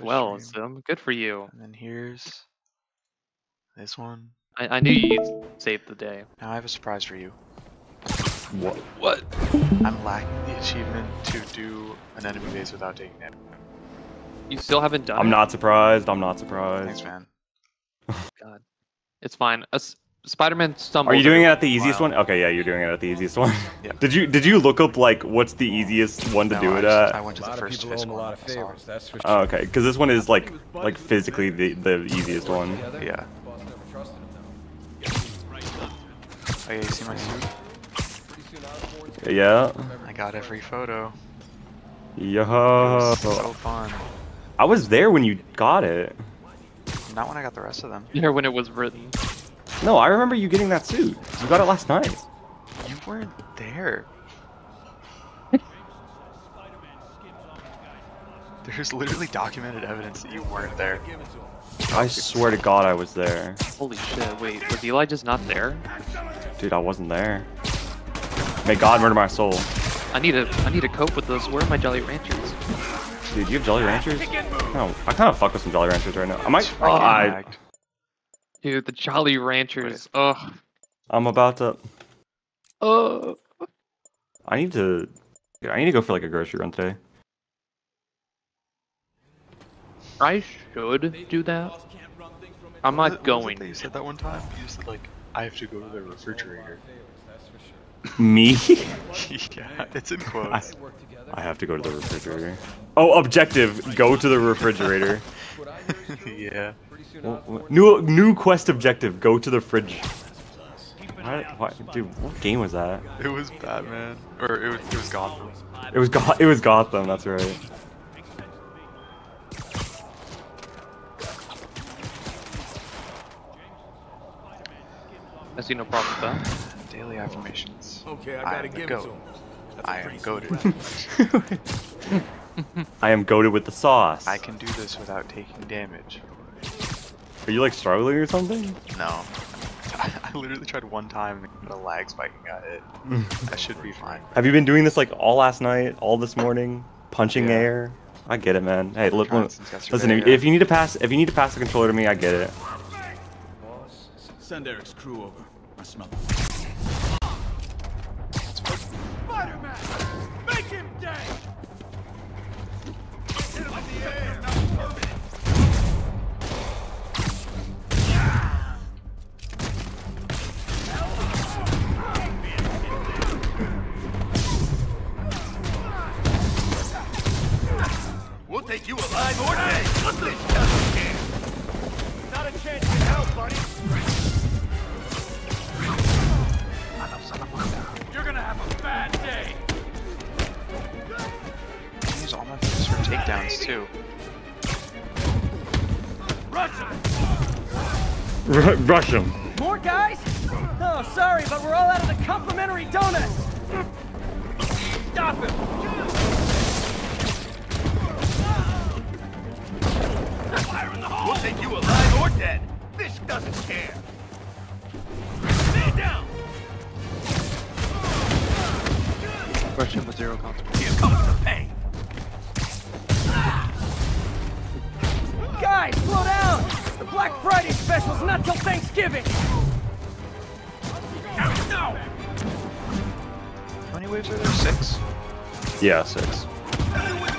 well, stream. Sim. Good for you. And then here's this one. I, I knew you'd save the day. Now I have a surprise for you. What? What? I'm lacking the achievement to do an enemy base without taking damage. You still haven't done I'm it? not surprised. I'm not surprised. Thanks, man. God. It's fine. A s- Spider-Man stumbled. Are you doing it at the easiest while. one? Okay, yeah, you're doing it at the easiest one. Yeah. Did you did you look up like what's the easiest one to No, do I it just- I went to A the lot first people owe Fisk him a one. lot of favors, that's for Oh, sure. okay, because this one is like like physically the the easiest one. Yeah. Boss never trusted him, Oh yeah, you see my suit? though. Pretty soon Osborn's Yeah. I got every photo. It Yo. so fun. I was there when you got it. Not when I got the rest of them. There when it was written. No, I remember you getting that suit. You got it last night. You weren't there. There's literally documented evidence that you weren't there. I swear to God, I was there. Holy shit! Wait, was Eli just not there? Dude, I wasn't there. May God murder my soul. I need to. I need to cope with those. Where are my Jolly Ranchers? Dude, you have Jolly Ranchers? No, I kind of fuck with some Jolly Ranchers right now. I might. I can't oh, I, act. Dude, the Jolly Ranchers. Ugh. I'm about to. Ugh. I need to. Dude, I need to go for like a grocery run today. I should do that. I'm not what going. that you said that one time. You said like, I have to go to the refrigerator. that's for sure. Me? yeah, it's in quotes. Work together. I have to go to the refrigerator. Oh, objective. Go to the refrigerator. What I hear is true. yeah. Pretty soon Wha- wha- Osborn's New new quest objective. Go to the fridge. Why, why, dude, what game was that? It was Batman, or it was, it was Gotham. It was Go- It was Gotham. That's right. I see no problem with that. Daily affirmations. Okay, I I gotta am the give it to him. That's a I am goaded. I am goaded with the sauce. I can do this without taking damage. Are you like struggling or something? No. I, I literally tried one time and got a lag spike and got it. that should be fine. Have you been doing this like all last night, all this morning, punching Yeah. air? I get it, man. Hey, look, look listen. If, yeah. if you need to pass, if you need to pass the controller to me, I get it. boss. Send Eric's crew over. I smell it. We'll take you alive or dead. What's this doesn't care. Not a chance to help, buddy! You're gonna have a bad day! I use all my focus for takedowns too. Rush him! Rush him. More guys? Oh, sorry, but we're all out of the complimentary donuts. Stop him! Fire in the hole! We'll take you alive or dead. This doesn't care. Stay down! Rush him with zero consequence. Here comes the pain. Guys, slow down! The Black Friday special's not till Thanksgiving. No! How many waves are there? Six? Yeah, six. Everyone!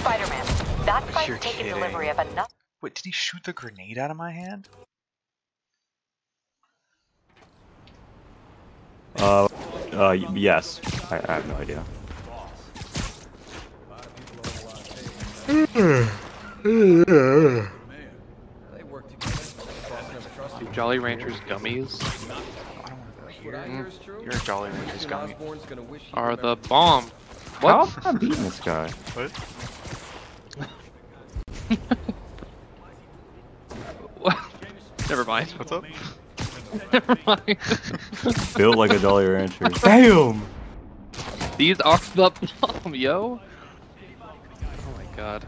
Spider-Man, that You're taken kidding. delivery of another. Wait, did he shoot the grenade out of my hand? Uh, uh, yes. I, I have no idea. They work together. Boss never trusted him. Dude, Jolly Ranchers gummies I don't want to go here. I hear is true. You're a Jolly Ranchers soon gummy. Osborn's gonna wish he are the remembered- bomb. How What? am I beating this guy? What? What? Mind. What's up? Never mind. Built like a Jolly Rancher. Damn! These are the bomb, yo. Oh my god.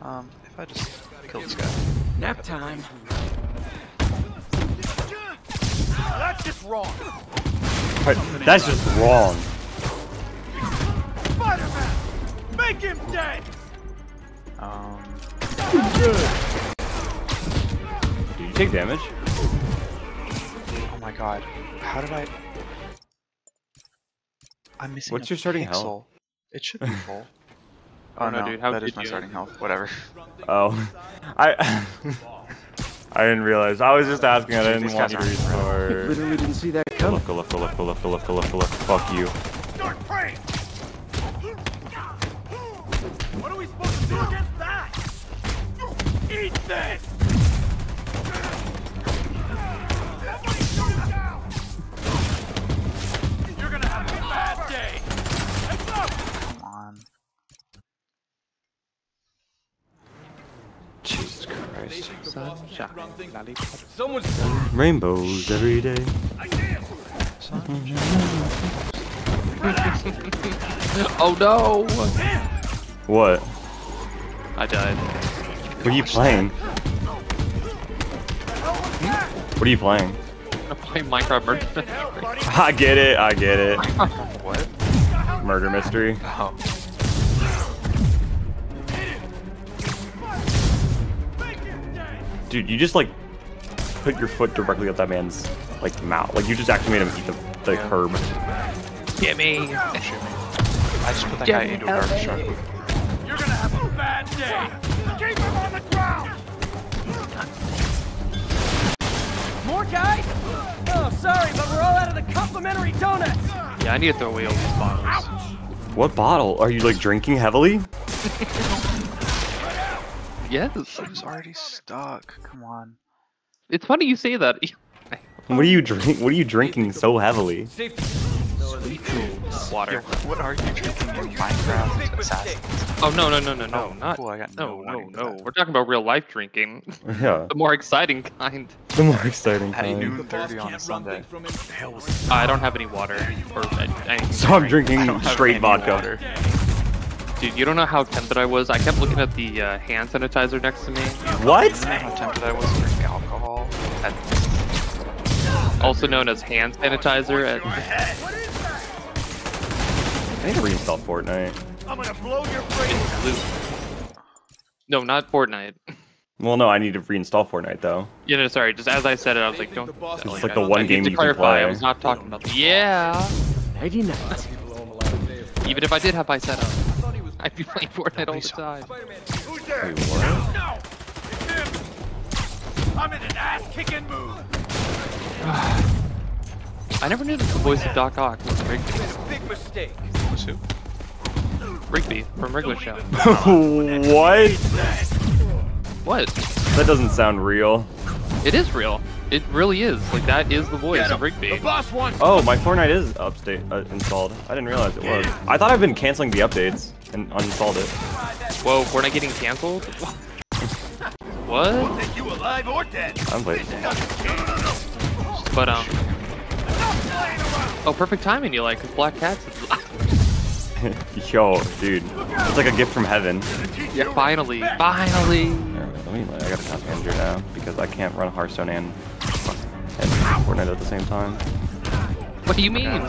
Um, if I just kill this guy. Nap time. That's just wrong! That's just wrong. Spider-Man! Make him dead! Um, Did you take damage? Oh my god. How did I... I'm missing What's a your starting pixel. health? It should be full. I Oh, oh don't no, dude. How that is did my you- starting health. Whatever. Oh, I I didn't realize. I was just asking. I Dude, didn't these want guys to restore. Literally didn't see that Go coming. left, go left, go left, go left, go left, go left, go left, Fuck you. Start praying! What are we supposed to do against that? Eat this! Jesus Christ. Sunshine. Lollipop. Rainbows every day. Oh no! What? I died. What are you playing? What are you playing? I'm playing Minecraft Murder. I get it. I get it. What? Murder mystery. Oh. Dude, you just like put your foot directly up that man's like mouth. Like you just actually made him eat the, the Yeah. herb. Get me! I just put that Get guy into a out of garbage truck. You're gonna have a bad day! Keep him on the ground! More guys? Oh, sorry, but we're all out of the complimentary donuts. Yeah, I need to throw away all these bottles. What bottle? Are you like drinking heavily? Yes. I was already stuck. Come on. It's funny you say that. What are you drink? What are you drinking so heavily? Sweet Water. Yo, what are you drinking in Minecraft Assassin? Oh no no no no no Oh, not cool, I got no no no no. We're talking about real life drinking, Yeah, the more exciting kind. the more exciting At kind. noon 30 on a Sunday. I don't have any water or anything. So I'm drinking I don't have straight vodka. water. Dude, you don't know how tempted I was. I kept looking at the uh, hand sanitizer next to me, What? You know how tempted I was to drink alcohol? At also known as hand sanitizer. At, I need to reinstall Fortnite. I'm gonna blow your brains no, not Fortnite. Well, no, I need to reinstall Fortnite though. Yeah, no, sorry. Just as I said it, I was like, don't. It's like, like I- the one I need game to you can clarify. I was not talking about. Yeah. Nighty night. Even if I did have my setup, I'd be playing Fortnite all the time. Who's there? Wait, what? No! It's him! I'm in an ass-kicking mood! I never knew that the voice of Doc Ock was Rigby. Big mistake! who's who? Rigby from Regular Show. what? What? That doesn't sound real. It is real. It really is. Like that is the voice of Rigby. The boss wants Oh, my Fortnite is upstate uh, installed. I didn't realize it was. I thought I've been canceling the updates and uninstalled it. Whoa, we're not getting canceled. what? Take you alive or dead! I'm playing. But um. Oh, perfect timing, you like, cause Black Cat's. Yo, dude, it's like a gift from heaven. yeah, finally, finally. Here, Let me. I got a task manager now because I can't run Hearthstone and, and Fortnite at the same time. What do you mean?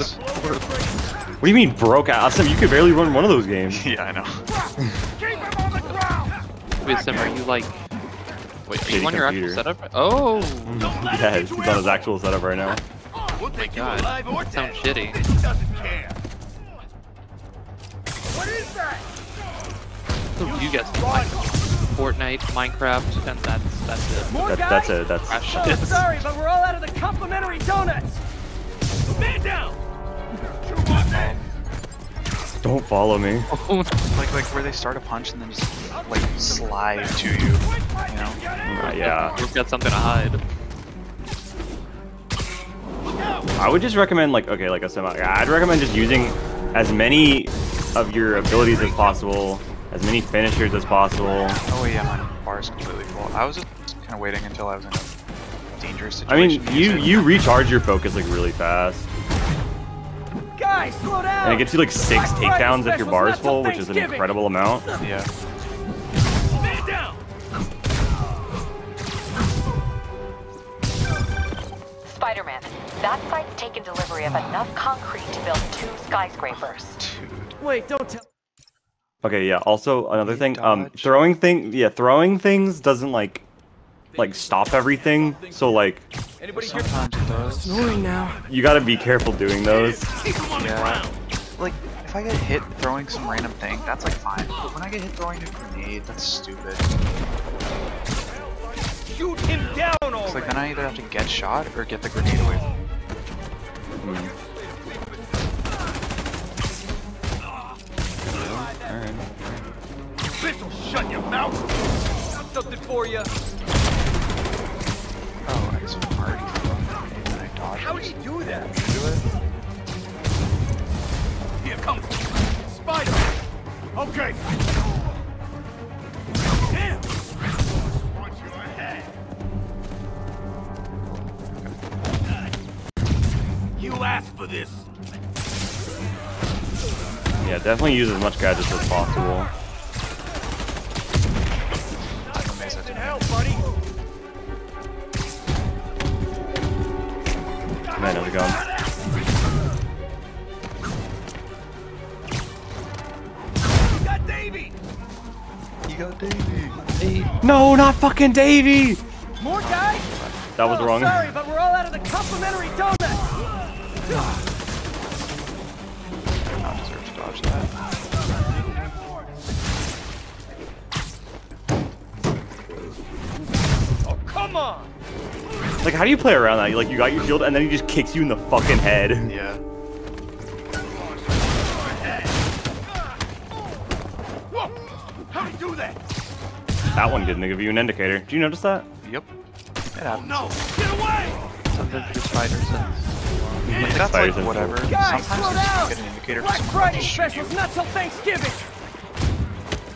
Guys. What do you mean broke ass? Sim, you could barely run one of those games. Yeah, I know. Keep him on the ground! Wait, Sim, are you like? Wait, are you on your actual computer. setup? Oh, yeah, he's on his actual setup right now. Oh, we'll take you God, alive or that sounds shitty. This doesn't care! What is that? So you guys Fortnite, Minecraft, and that's that's it. That, that's it. That's. Crash Oh, shit. sorry, but we're all out of the complimentary donuts. Man down! Two more men! Don't follow me. Like like where they start a punch and then just like slide to you. You know? Uh, yeah. We've got something to hide. I would just recommend like okay, like a semi. I'd recommend just using as many of your abilities as possible, as many finishers as possible. Oh yeah, my bar is completely full. I was just kind of waiting until I was in a dangerous situation. I mean, you you recharge your focus like really fast, Guys, slow down. And it gets you like six Black takedowns if your bar is full, which is an incredible amount. Yeah. Man! Spider-Man, that site's taken delivery of enough concrete to build two skyscrapers. Dude. Wait, don't tell. Okay, yeah. Also, another thing, um, throwing thing, yeah, throwing things doesn't like, like stop everything. So like, Sometimes it does. Snoring now. you gotta be careful doing those. Yeah. Like, if I get hit throwing some random thing, that's like fine. But when I get hit throwing a grenade, that's stupid. Shoot him down It's like then I either have to get shot or get the grenade away. Alright. This'll shut your mouth! Something for you. Oh, I guess I'm already throwing the I dodge. How do you do that? do it? Here comes Spider! Okay! Damn! Watch your head! You asked for this! Yeah, definitely use as much gadgets as possible. Amazed I didn't. Hell, buddy! Man, how's it going? You got Davy! You got Davey. No, not fucking Davy. More guys? That was Oh, wrong. Sorry, but we're all out of the complimentary donut. I deserve to dodge that. Come on! Like, how do you play around that? Like, you got your shield, and then he just kicks you in the fucking head. Yeah. How'd he do that? That one didn't give you an indicator. Did you notice that? Yep. It happens. No! Get away! Sometimes just spider sense. Like, that's Spiders like and whatever. Guys, Sometimes slow you just get an indicator Black someone Friday to shoot you. specials not till Thanksgiving.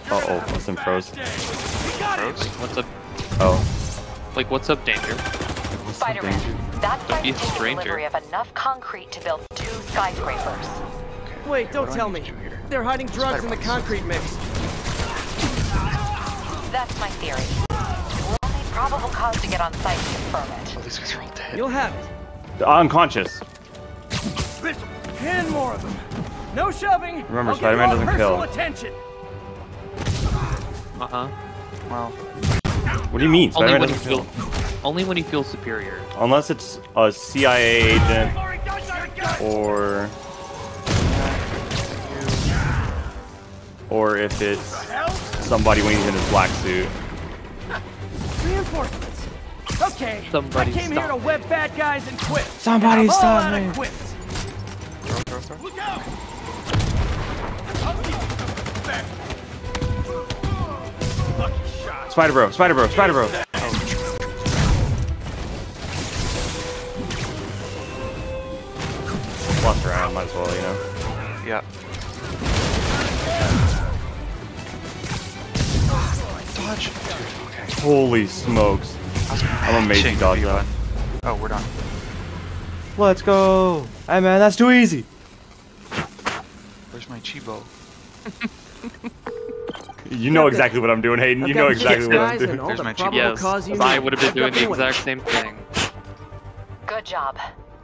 Uh oh, Listen froze. We got him! Froze? What's up? Oh. Like, what's up, danger? Spider-Man, that Don't be a site's taken stranger. delivery of enough concrete to build two skyscrapers. Wait, don't what do I tell me. to do here? They're hiding drugs in the concrete mix. That's my theory. We'll need probable cause to get on site to confirm it. Oh, these guys are all dead. You'll have it. Unconscious. This'll Ten more of them. No shoving. Remember, Spider-Man doesn't personal kill. attention. Uh huh. Well, What do you mean? Only Spider-Man when you doesn't kill. feel, only when you feel superior. Unless it's a CIA agent already done our guy! or or if it's somebody when he's in his black suit. Reinforcements. Okay. Somebody I came here to stop web bad guys and quit. Somebody and stop me. of throw, throw, throw. Look out! Spider Bro, Spider Bro, Spider Bro. Lost round, might as well, you know. Yeah. Dodge. Dude, okay. Holy smokes. I'm amazing you Ching, that. Oh, we're done. Let's go. Hey man, that's too easy. Where's my Chibo? You know exactly what I'm doing, Hayden. You know exactly what I'm doing. There's my cheap- probable Yes, cause you I would have been doing the exact same thing. Good job.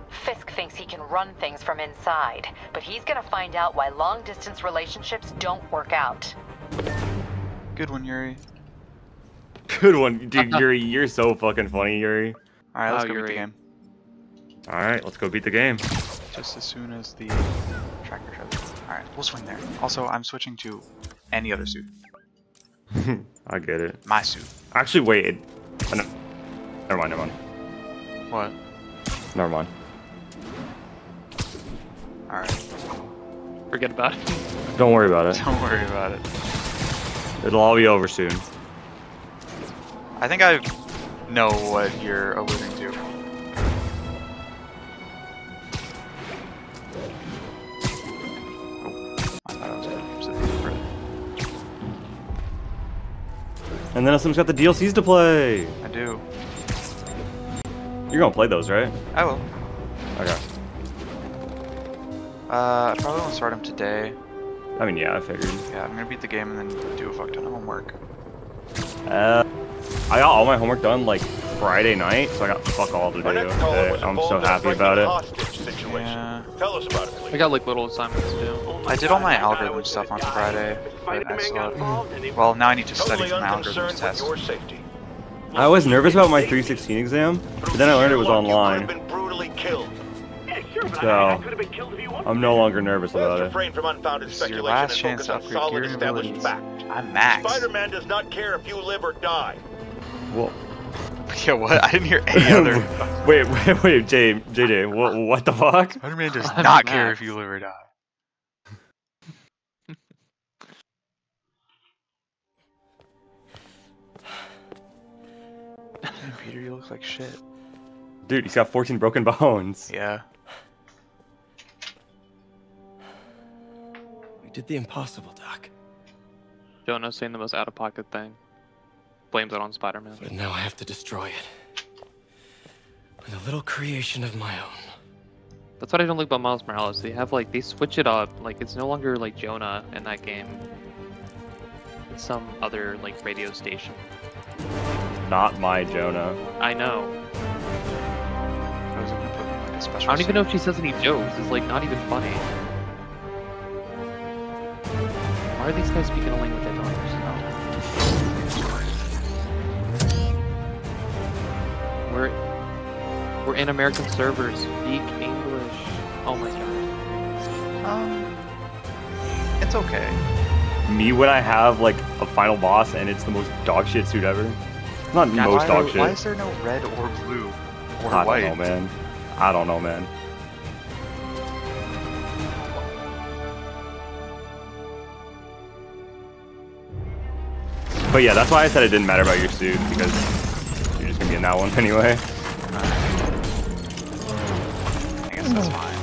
Fisk thinks he can run things from inside, but he's gonna find out why long distance relationships don't work out. Good one, Yuri. Good one, dude. Yuri, you're so fucking funny, Yuri. Alright, let's Wow, go beat the game. All right, let's go beat the game. Just as soon as the tracker shows. Alright, we'll swing there. Also, I'm switching to any other suit. I get it. My suit. Actually, wait. It, oh, no. Never mind. Never mind. What? Never mind. Alright. Forget about it. Don't worry about it. Don't worry about it. It'll all be over soon. I think I know what you're alluding to. And then someone's got the DLCs to play. I do. You're gonna play those, right? I will. Okay. Uh, I probably won't start them today. I mean, yeah, I figured. Yeah, I'm gonna beat the game and then do a fuck ton of homework. Uh, I got all my homework done like Friday night, so I got fuck all to do. Our next caller today. was I'm so involved in a happy about it. Yeah. Tell us about it, please. I got like little assignments to do. I did all my algorithm stuff on Friday, but I still Well, now I need to study for my algorithm test. I was nervous about my 316 exam, but then I learned it was You could have online. been brutally killed. So I'm no longer nervous Let's about it. refrain from unfounded This is your speculation last and chance focus to on upgrade solid gear established abilities. fact. I'm max. Spider-Man does not care if you live or die. Whoa. Yeah, what? I didn't hear any other. wait, wait, wait, J, JJ, what, what the fuck? Spider-Man does I'm not care if you live or die. Peter, you look like shit. Dude, he's got 14 broken bones. Yeah. We did the impossible, Doc. Jonah's saying the most out of pocket thing. Blames it on Spider Man. But now I have to destroy it. With a little creation of my own. That's what I don't like about Miles Morales. They have like they switch it up. Like it's no longer like Jonah in that game. It's some other like radio station. Not my Jonah. I know. I was gonna put like a I special. don't even know if she says any jokes. It's like not even funny. Why are these guys speaking a language I don't understand? We're we're in American servers. Speak English. Oh my god. Um, it's okay. Me when I have like a final boss and it's the most dog shit suit ever. Not Yeah, most why, dog are- shit. why is there no red or blue or I white? don't know, man. I don't know, man. But yeah, that's why I said it didn't matter about your suit because you're just gonna be in that one anyway. I guess that's fine.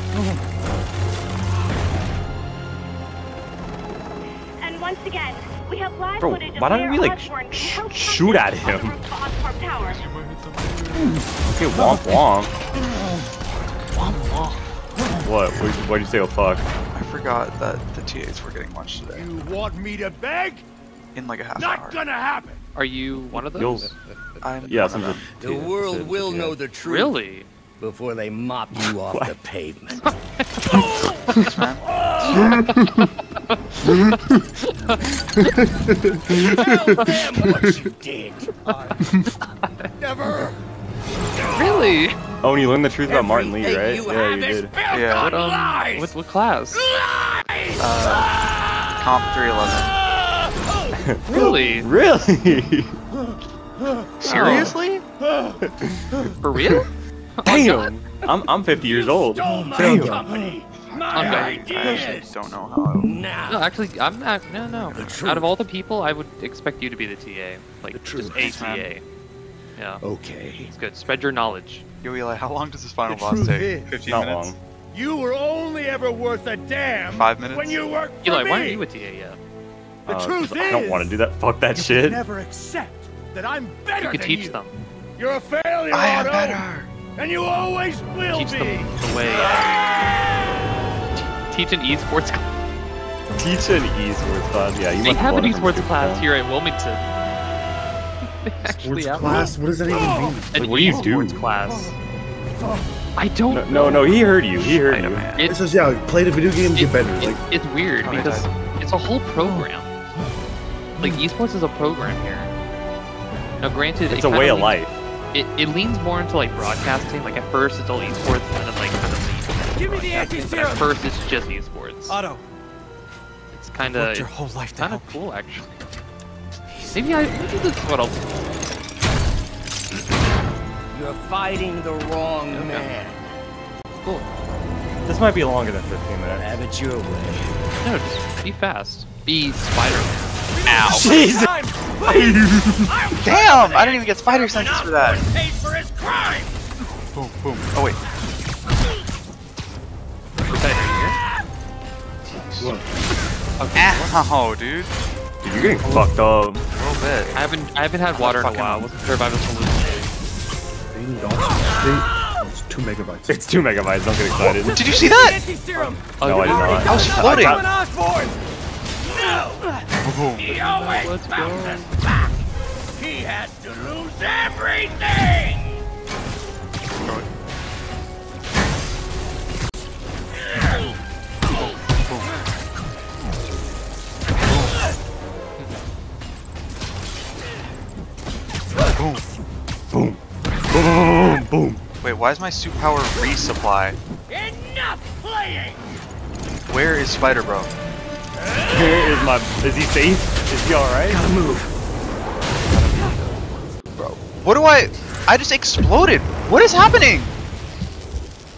And once again, we have live Bro, footage of why don't we, like, sh- shoot at him? on top of Oscorp Tower. Okay, womp womp. What? What what'd you say? Oh fuck. I forgot that the TAs were getting lunch today You want me to beg? In like a half Not hour. gonna happen. Are you one of You'll, those? I'm yeah, one of of them. the, The world will know the truth Really? before they mop you off the pavement. Thanks, man. Tell them what you did. Never. Really? Oh, and you learned the truth about Martin Li, right? You Yeah, you did. built Yeah. on What um? What, what class? Uh, comp 311. Really? Really? Seriously? For real? Oh damn. I'm I'm 50 years old. Stole my Damn. company. My Okay. I actually don't know how. I Now. No, actually, I'm not. No, no. Out of all the people, I would expect you to be the TA. Like The just a TA. Yeah, Okay. it's good. Spread your knowledge. Yo, Eli, how long does this final The boss take? is- 15 Not minutes? long. You were only ever worth a damn. Five minutes? When you worked for Eli, me. why aren't you a TA yet? The Uh, truth 'cause I don't want to do that. Fuck that You shit. never accept that I'm better You could than teach you. them. You're a failure, I am Otto, better. and you always will Teach be. them the way. Teach an esports class. Teach an esports class. Yeah, you They must have an learn from esports stupid class stuff. here at Wilmington. They actually Sports class? What does that even mean? an Like, what do you do? esports class. I don't. No, no, no, he heard you. He heard you. Spider-Man. It says, yeah, play the video game, get better. it- Like, it's weird Oh, because it's a whole program. Like esports is a program here. Now, granted, It's it a kinda way of leans- life. It, it leans more into like broadcasting. Like at first it's all esports, and then like kind of leans into Give me the anti-serum. At first it's just esports. Otto, It's kind worked of your whole life to kind of cool actually. Maybe I maybe this is what I'll. You're fighting the wrong man. Cool. This might be longer than 15 minutes. Have it your way. No, just be fast. Be Spider-Man. Ow. Jesus! Damn! I didn't even get spider senses for that. Paid for his crime. Boom, boom. Oh, wait. Is that Ow, dude. Dude, you're getting fucked up. A little bit. I haven't I haven't had water in a while. I wasn't sure if I was hallucinating. they need also, they, oh, it's two megabytes. It's two megabytes. Don't get excited. Did you see that? Anti-serum! No, I did not. I was floating. I knew! He always found us back! He had to lose everything! Boom. Boom. Boom. Boom. Wait, why is my suit power resupply? Enough playing! Where is Spider Bro? Here is my. Is he safe? Is he alright? Gotta move. Bro, What do I? I just exploded. What is happening?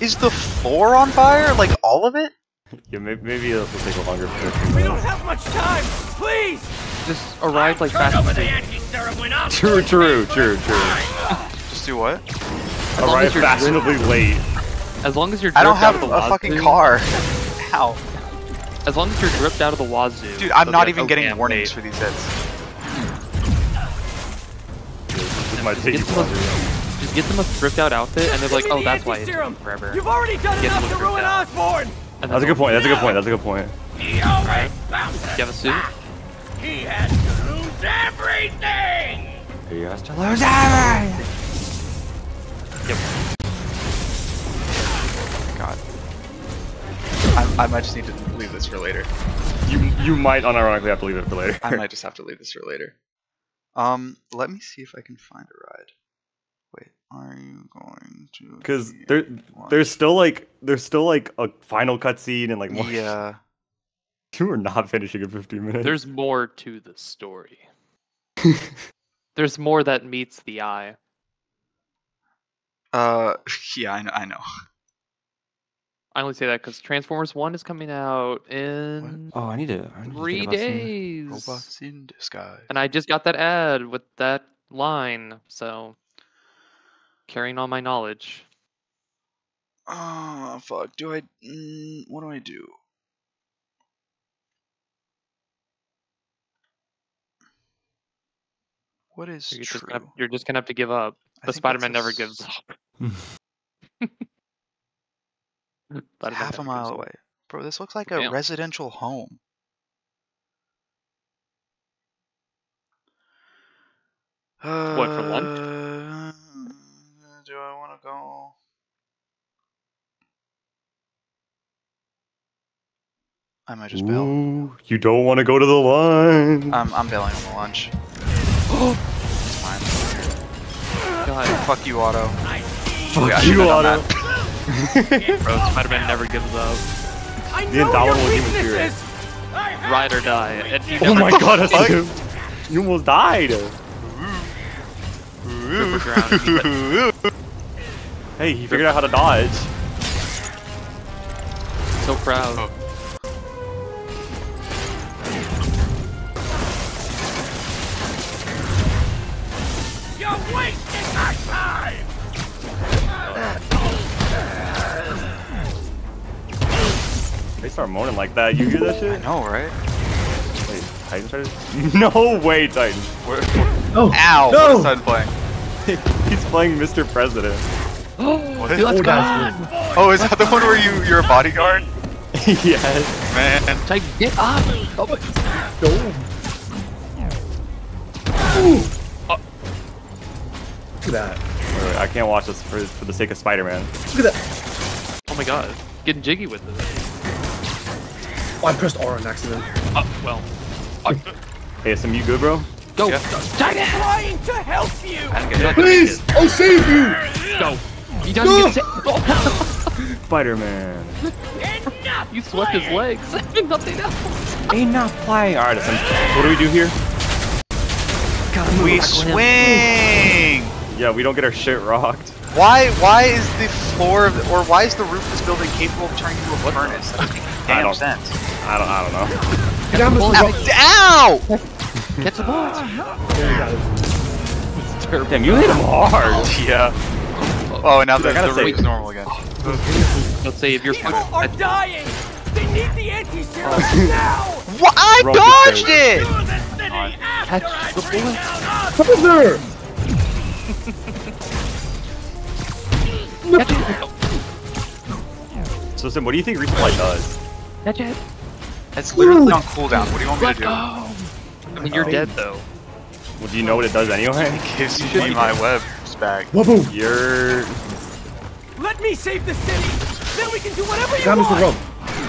Is the floor on fire? Like all of it? Yeah, maybe, maybe this will take a longer. We don't have much time! Please! Just arrive like fast as the they anti-serum when I'm True, true, true, true. Just do what? long Arrive as you're fashionably late. As long as you're I don't have of a fucking wazoo- car. Ow. As long as you're dripped out of the wazoo. Dude, I'm not even "Oh, getting warnings wait." for these hits. This might Just get, them a, just get them a dripped out outfit, and they're like, oh, that's why it's anti-serum. forever. You've already done Get enough to ruin out. Osborn! That's a good point. That's a good point. That's a good point. He always bounces Do you have a suit? back. He has to lose everything! He has to lose everything. God. I, I might just need to leave this for later. You you might unironically have to leave it for later. I might just have to leave this for later. Um, let me see if I can find a ride. Wait, are you going to? Because be there one- there's still like there's still like a final cutscene and like more. Yeah. You are not finishing in 15 minutes. There's more to the story. There's more that meets the eye. Uh, yeah, I know. I know. I only say that because Transformers 1 is coming out in Oh, I need to. I need three think about some- days. Robots in disguise. And I just got that ad with that line, so carrying on my knowledge. Oh fuck! Do I? Mm, what do I do? What is you're true? just, gonna, you're just gonna have to give up. I The Spider-Man a never gives up. It's Spider-Man half a mile away, bro. This looks like a Damn. residential home. What, for lunch? Uh, Do I want to go? I might just bail. Ooh, you don't want to go to the line. I'm I'm bailing on the lunch. it's fine. God, Fuck you, Otto. Fuck Wait, you, Otto. That. bro, Spider-Man never gives up. I The know indomitable human spirit. Ride or die. And he Oh my god, that's you. You almost died. super drowned. He- Hey, he figured out how to dodge. So proud. Oh. You're wasting my time! They start moaning like that. You hear that shit? I shit? know, right? Wait, Titan started? No way, Titan. Where, Oh, ow! No! What is Titan playing? He's playing Mr. President. Oh, what? Let's oh, go! that's Oh, is that the one where you you're a bodyguard? yes. Man, Titan, get up! Oh, good. No. Ooh. Look at that. Wait, wait, I can't watch this for, for the sake of Spider-Man. Look at that. Oh my god. Getting jiggy with it. Oh, I pressed R on accident. Oh, well. Hey, SM, you good, bro? Go! Yeah. Titan! Trying to help you! You're not gonna Please, I'll save you. Go! You don't get sick. Spider-Man. You swept his legs. Nothing else. Ain't not playing. All right, SM. So what do we do here? we swing. Yeah, we don't get our shit rocked. Why why is the floor of or why is the roof of this building capable of turning into a furnace? That doesn't make I don't- sense. I don't. I don't know. Get down, Mr. Rock. Ow! Catch the bullets. There you go. Damn, you hit him hard. Yeah. Oh, and now the, the say- roof is normal again. Let's say if you're People are dying! They need the anti-serum now! What? I Rope dodged it. To the Catch the bring bullets. Come in there. So, Sim, what do you think resupply does? Catch it. It's literally on cooldown. What do you want me to do? I mean, you're Oh. dead though. Well, do you know what it does anyway? Gives You me my web bag. Whoa, You're. Let me save the city! Then we can do whatever you Get down, Mr. want! Rump.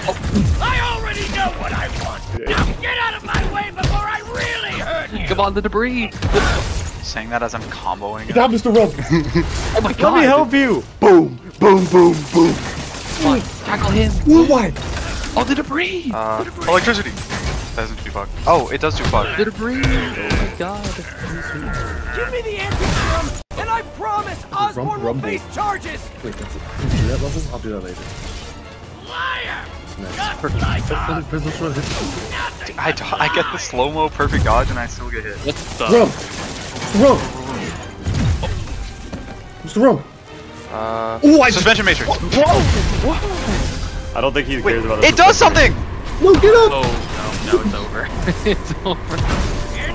Oh. I already know what I want! Now get out of my way before I really hurt you! Come on, the debris. Saying that as I'm comboing. Get down, Mr. Rump! Oh my god! Let me help you. boom! Boom, boom, boom! Tackle him! Oh my! Oh, the debris! Uh, electricity. That doesn't do fuck. Oh, it does do fuck. the debris! Oh my god! Give me the anti-serum, and I promise Osborn will rumble. face charges! Wait, that's it. Do that level? I'll do that later. Liar! It's next. Just like That's us. the Prisoners Row hits Nothing. I, do- I get the slow-mo perfect dodge and I still get hit. What the? Rump! Mr. Rump! Mr. Rump! Uh, Oh, I suspension matrix. I don't think he Wait, cares about this. it does something! No, get up! Oh no, no, it's over. it's over.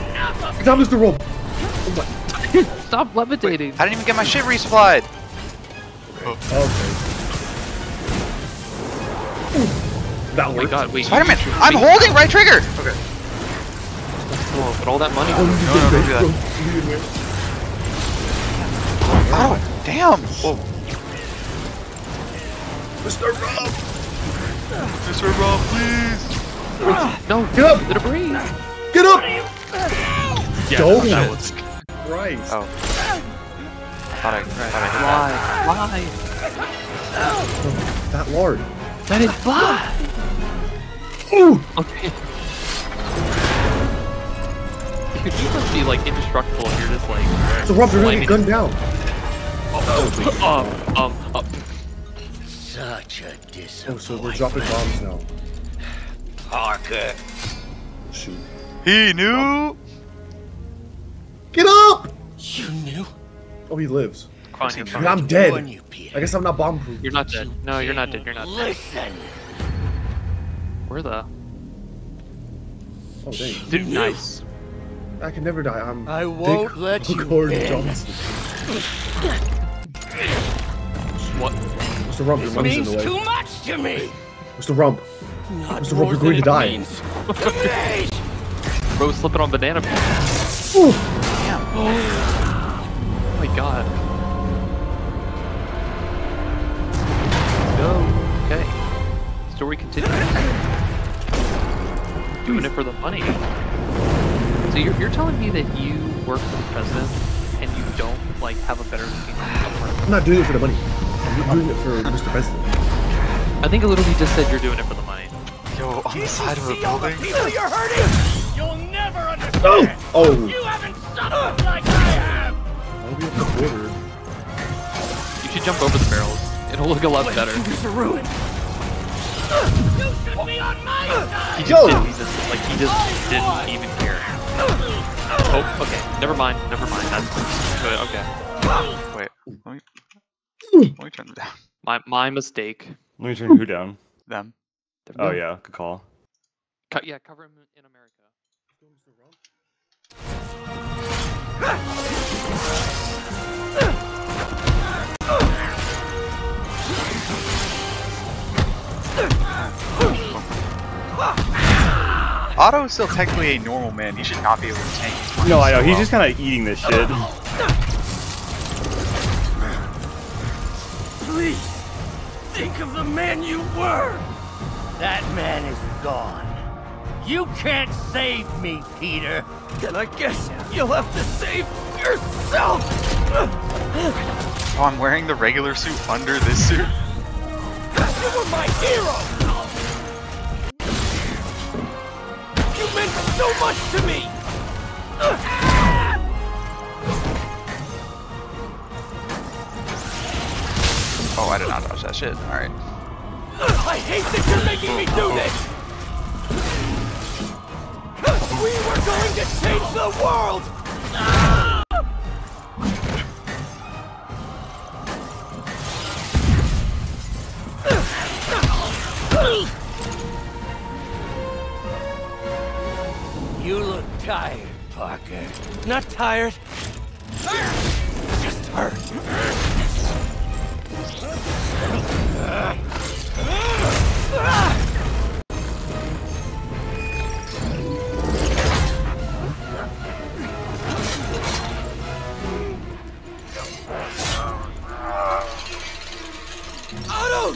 Enough of Get down, Mr. Rump! Stop levitating! I didn't even get my shit resupplied. Okay. That Oh my worked. god, wait. Spider-Man, I'm holding right trigger. Okay. Oh, but all that money. Oh, you No, did no, great. don't do that. Go. You did great. Oh, damn. Whoa. Mr. Rump! Mr. Rob, please. No, Get up! the debris! Get up! Yeah, Don't. that was Christ. Oh. Thought I, thought I hit that. Why? Why? That lord. Let it fly! Ooh! Okay. Dude, you must be like indestructible if you're just like. So Rump, you're gonna get gunned down. Um, um, um. such a Oh, so we're dropping bombs now. Parker. Shoot. He knew. Get up! You knew? Oh, he lives. Fine, you're And fine. I'm dead. you, I guess I'm not bomb proof. You're not dead. No, you're not dead. You're not dead. Listen. Where the? Oh, dang. Dude, nice. I can never die. I'm I won't Dick let you in. Johnson. What? Mr. Rump, your money's in the way. too much to me. Mr. Rump, Not Mr. Rump, you're going to die. means to. Bro, slipping on banana peels. Ooh. Oh my god. Go. Okay. Story continues. Doing it for the money. So you're, you're telling me that you work for the president and you don't like have a better looking I'm not doing it for the money. I'm doing it for Mr. President. I think a little you just said you're doing it for the money. Yo, on the side of the See all the building. people you're hurting? You'll never Oh! understand. Oh! You haven't suffered like I have. I'll be at the border. You should jump over the barrels. It'll look a lot better. It's a ruin. You should be on my side. He just Yo! did, he just, like he just didn't even care. Oh, okay. Never mind. Never mind. That's good. Okay. Wait, let me, let me turn it down. My my mistake. Let me turn who down. Them. Oh yeah, good call. Co- yeah, cover him in America. Otto is still technically a normal man. He should not be able to tank his No, I know. so He's well. just kind of eating this shit. Please, think of the man you were. That man is gone. You can't save me, Peter. Then I guess you'll have to save yourself. Oh, I'm wearing the regular suit under this suit. You were my hero. You meant so much to me. Oh, I did not dodge that shit. Alright. I hate that you're making me do this. We were going to change the world. You tired, Parker. Not tired. Just hurt. Otto!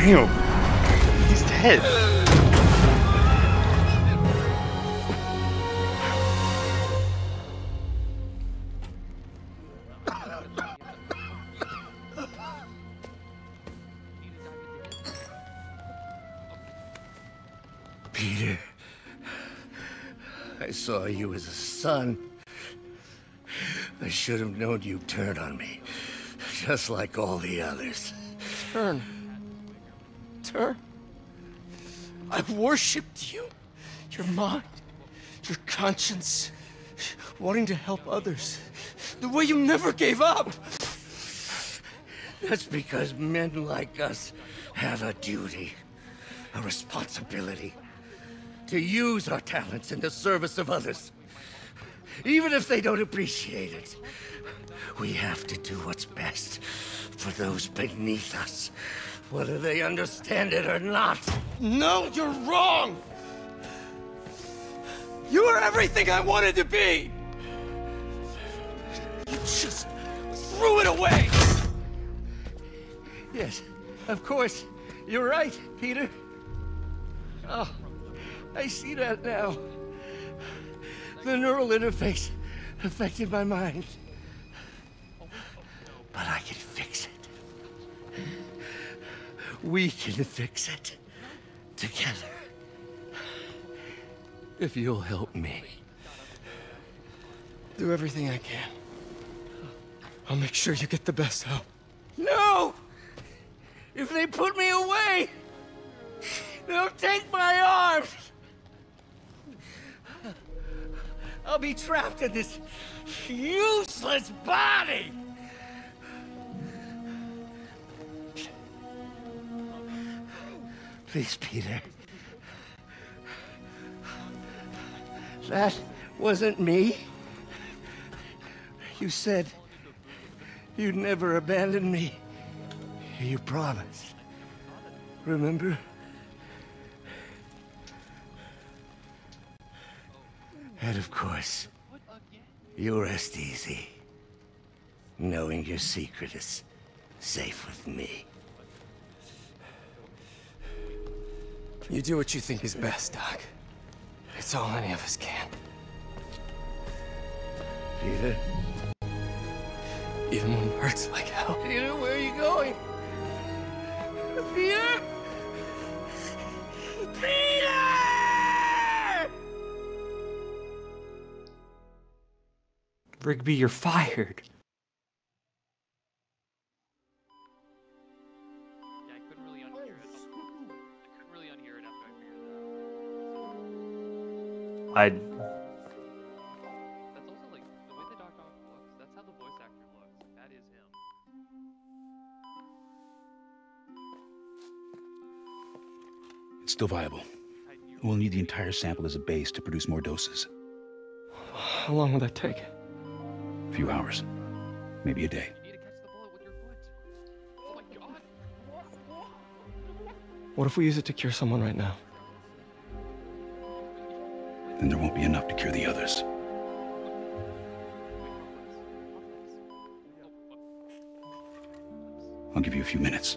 Damn. He's dead. Peter, I saw you as a son. I should have known you'd turn on me, just like all the others. Turn. Turn. I worshipped you. Your mind, your conscience, wanting to help others. The way you never gave up. That's because men like us have a duty, a responsibility to use our talents in the service of others. Even if they don't appreciate it, we have to do what's best for those beneath us, whether they understand it or not. No, you're wrong. You are everything I wanted to be. You just threw it away. Yes, of course. You're right, Peter. Oh, I see that now. The neural interface affected my mind. But I can. We can fix it. Together. If you'll help me. Do everything I can. I'll make sure you get the best help. No! If they put me away, they'll take my arms! I'll be trapped in this useless body! Please, Peter. That wasn't me. You said you'd never abandon me. You promised. Remember? And of course, you rest easy. Knowing your secret is safe with me. You do what you think is best, Doc. It's all any of us can. Peter? Even when it hurts like hell. Peter, where are you going? Peter? Peter! Rigby, you're fired. Him. It's still viable. We'll need the entire sample as a base to produce more doses. How long will that take? A few hours. Maybe a day. You need to catch the bullet with your foot. Oh my god. What if we use it to cure someone right now? Then there won't be enough to cure the others. I'll give you a few minutes.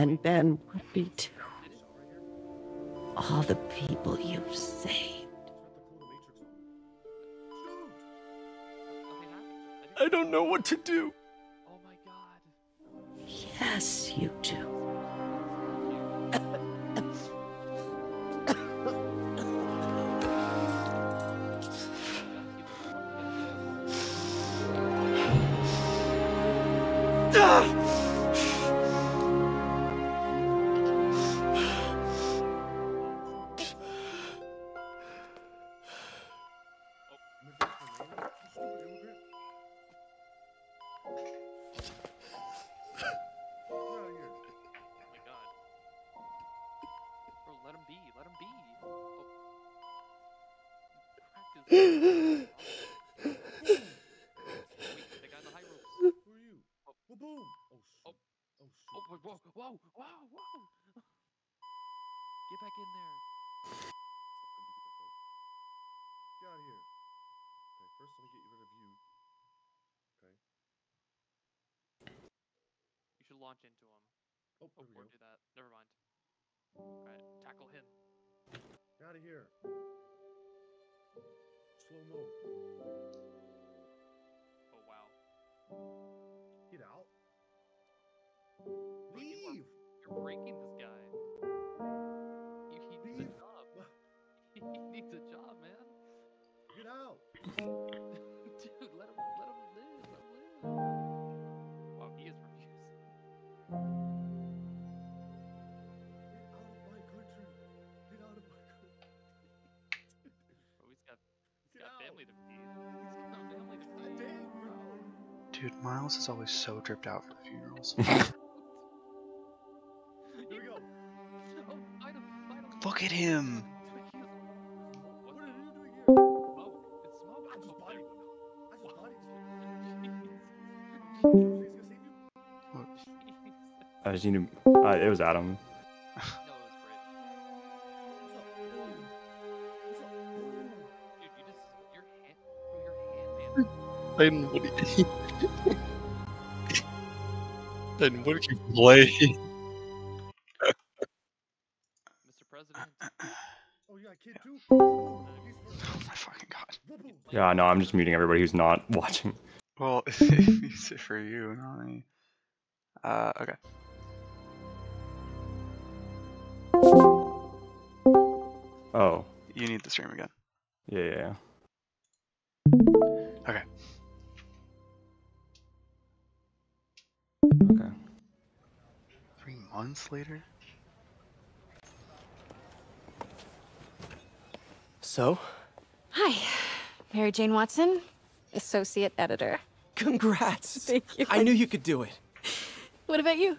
And Ben would be too. All the people you've saved. I don't know what to do. Yes, you do. Oh, or do that. Never mind. Alright, tackle him. Get out of here. Slow mo. Oh, wow. Miles is always so dripped out for the funerals. Here we go. No, fight him. Look at him. What What are you doing here? Smoke. It's smoke. I just Oh, bodied there- him. I just bodied Jeez. him. He's gonna save you? Jeez. I just need to. Uh, it was Adam. No, it was great. What's up? Boom. What's up? Boom. Dude, you just your hand, your hand, man. Then what do you... then what do you play? Mr. President. Oh, you got a kid too? Boom. Oh my fucking god. Boom, boom. Yeah, no, I'm just muting everybody who's not watching. Well, it's it for you, not me. Uh, okay. Oh, You need the stream again. yeah, yeah. yeah. Months later? So, Hi, Mary Jane Watson, associate editor. congrats. Thank you. I knew you could do it. What about you?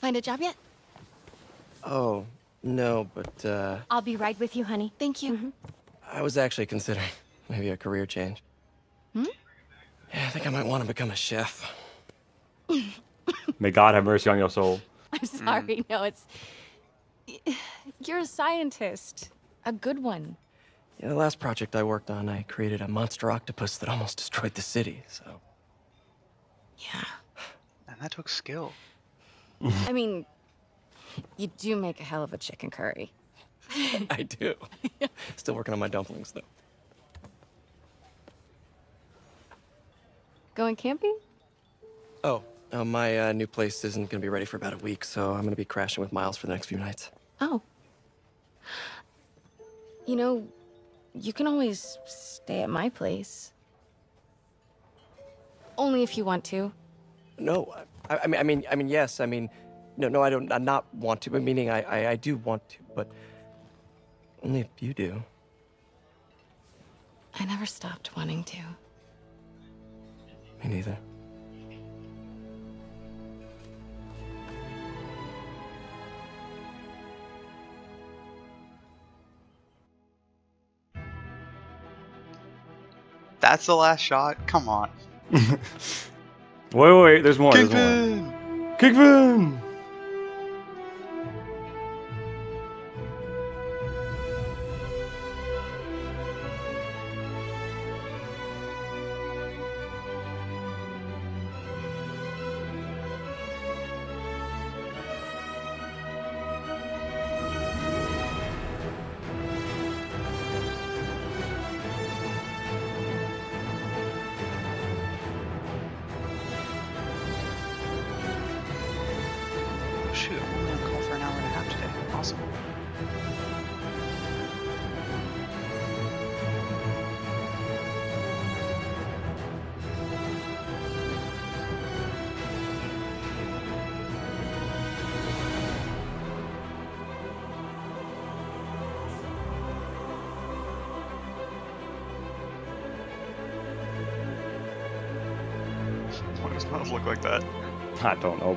Find a job yet? Oh, no, but uh, I'll be right with you, honey. Thank you. I was actually considering maybe a career change. Hmm? Yeah, I think I might want to become a chef. May God have mercy on your soul. I'm mm. sorry. No, it's. You're a scientist, a good one. Yeah, the last project I worked on, I created a monster octopus that almost destroyed the city, so. Yeah. And that took skill. I mean, you do make a hell of a chicken curry. I do. Still working on my dumplings, though. Going camping? Oh, uh, my uh, new place isn't going to be ready for about a week, so I'm going to be crashing with Miles for the next few nights. Oh. You know, you can always stay at my place. Only if you want to. No, I, I mean, I mean, I mean, yes. I mean, no, no, I don't. I not want to. But meaning, I, I, I do want to, but only if you do. I never stopped wanting to. Me neither. That's the last shot? Come on. Wait, wait, wait. There's more. There's more. Kingpin!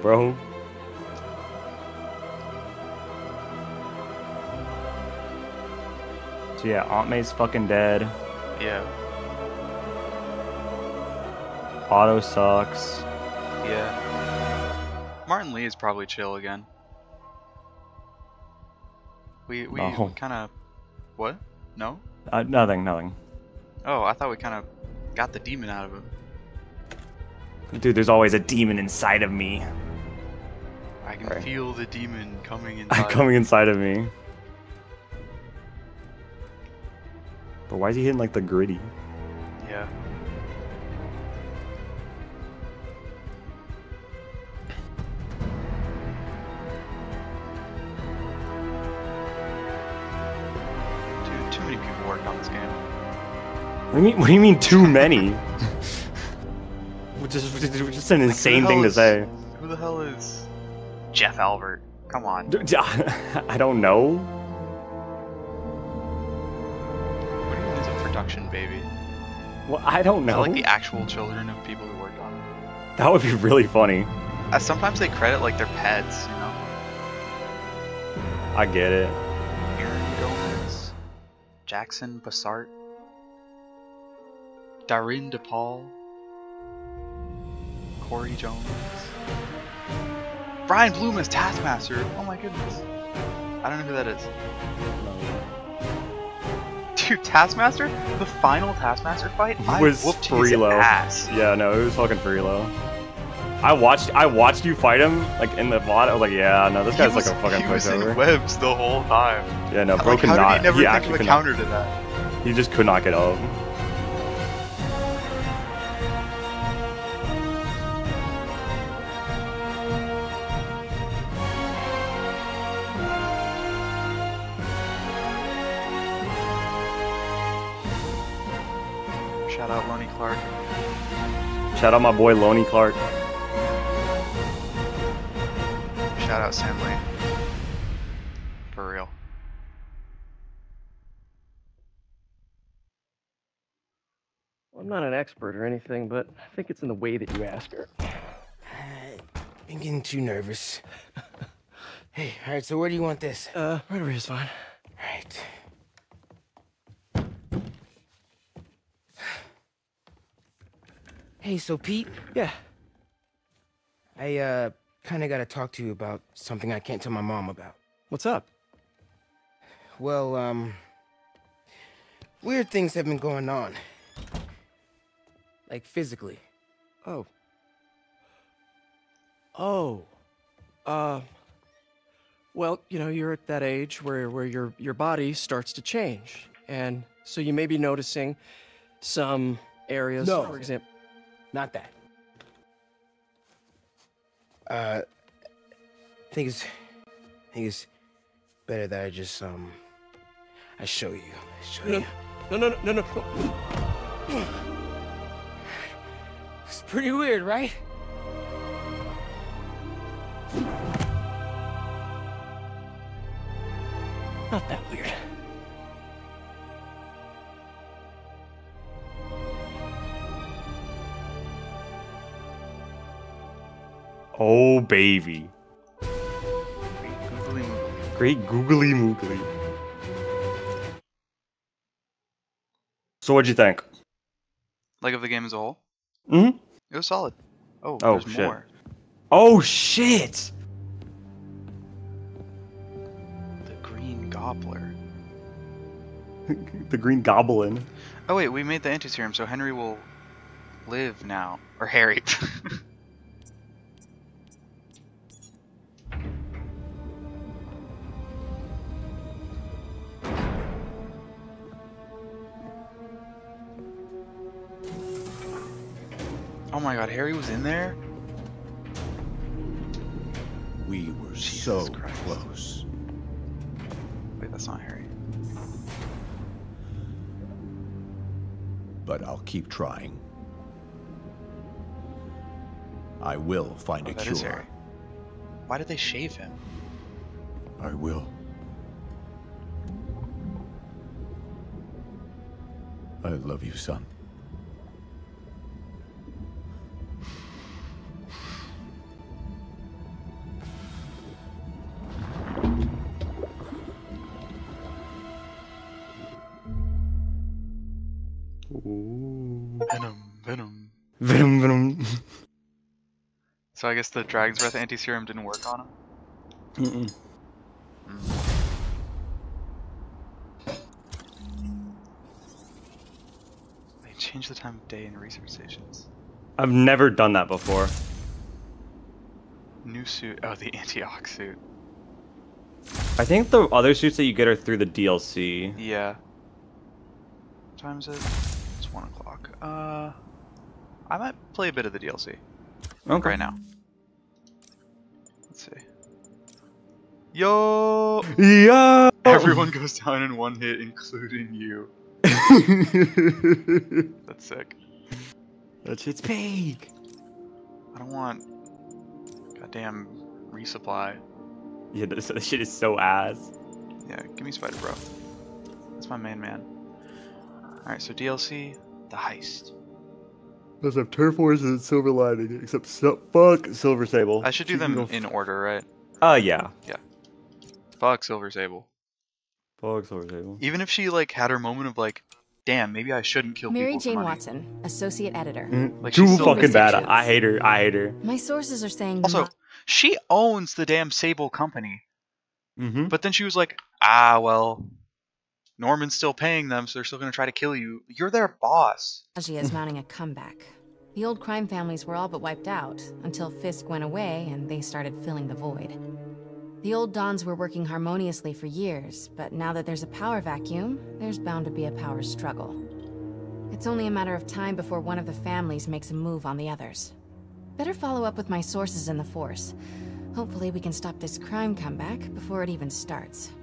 Bro. So yeah, Aunt May's fucking dead. Yeah. Otto sucks. Yeah. Martin Li is probably chill again. We we No. kind of what? No? Uh, nothing, nothing. Oh, I thought we kind of got the demon out of him. Dude, there's always a demon inside of me. I can Right. feel the demon coming inside. Coming inside of me. But why is he hitting like the gritty? Yeah. Dude, too many people worked on this game. What do you mean? What do you mean too many? Which is which is just an Like, who the insane thing to say. Who the hell is Jeff Albert? Come on. D- I don't know. What even is a production baby? Well, I don't Is that know. like the actual children of people who worked on it. That would be really funny. Uh, sometimes they credit like their pets, you know? I get it. Aaron Gomez, Jackson Bassart, Darin DePaul, Corey Jones, Brian Bloom as Taskmaster. Oh my goodness. I don't know who that is. Dude, Taskmaster? The final Taskmaster fight? I It was whooped his Freelo. ass. Yeah, no, it was fucking Freelo. I watched I watched you fight him like in the VOD. I was like, yeah, no, this He guy's was, like a fucking he was in pushover. webs the whole time. Yeah, no, Like, broken how did not. he never think of actually a counter not, to that? He just could not get up. Shout out my boy Loney Clark. Shout out Sam Lee. For real. I'm not an expert or anything, but I think it's in the way that you ask her. I'm getting too nervous. hey, all right. So where do you want this? Uh, right over here's fine. All right. Hey, so Pete? Yeah. I uh kind of got to talk to you about something I can't tell my mom about. What's up? Well, um weird things have been going on. Like physically. Oh. Oh. Uh. Well, you know, you're at that age where where your your body starts to change, and so you may be noticing some areas, No. for example. Not that. Uh I think it's I think it's better that I just um I show you. I show No, you. no, no, no, no, no. It's pretty weird, right? Not that baby. Googly moogly. Great googly moogly. So what'd you think? Like of the game as a whole? Mm-hmm. It was solid. Oh, Oh there's shit. more. Oh shit! The Green Gobbler. the green goblin. Oh wait, we made the anti-serum, so Henry will live now. Or Harry. god, Harry was in there? We were so close. Wait, that's not Harry. But I'll keep trying. I will find Oh, a cure. Why did they shave him? I will. I love you, son. So I guess the Dragon's Breath anti-serum didn't work on him? Mm-mm. They changed the time of day in research stations. I've never done that before. New suit. Oh, the anti-Ock suit. I think the other suits that you get are through the DLC. Yeah. What time is it? It's one o'clock. Uh, I might play a bit of the DLC. Okay. Right now. Yo! Yo! Everyone goes down in one hit, including you. That's sick. That shit's big. I don't want goddamn resupply. Yeah, this, this shit is so ass. Yeah, give me Spider Bro. That's my main man. Alright, so DLC, the heist. Those have Turf Wars and Silver Lining, except so, fuck Silver Sable. I should do She them in order, right? Uh, yeah. Yeah. Fuck Silver Sable. Fuck Silver Sable. Even if she like had her moment of like, damn, maybe I shouldn't kill Mary people for Jane money. Watson, associate editor. Like, Too she's fucking bad. Restrictions. I hate her. I hate her. My sources are saying Also, mo- she owns the damn Sable company. Mm-hmm. But then she was like, ah, well, Norman's still paying them, so they're still gonna try to kill you. You're their boss. Maggia is mounting a comeback. The old crime families were all but wiped out until Fisk went away and they started filling the void. The old Dons were working harmoniously for years, but now that there's a power vacuum, there's bound to be a power struggle. It's only a matter of time before one of the families makes a move on the others. Better follow up with my sources in the Force. Hopefully we can stop this crime comeback before it even starts.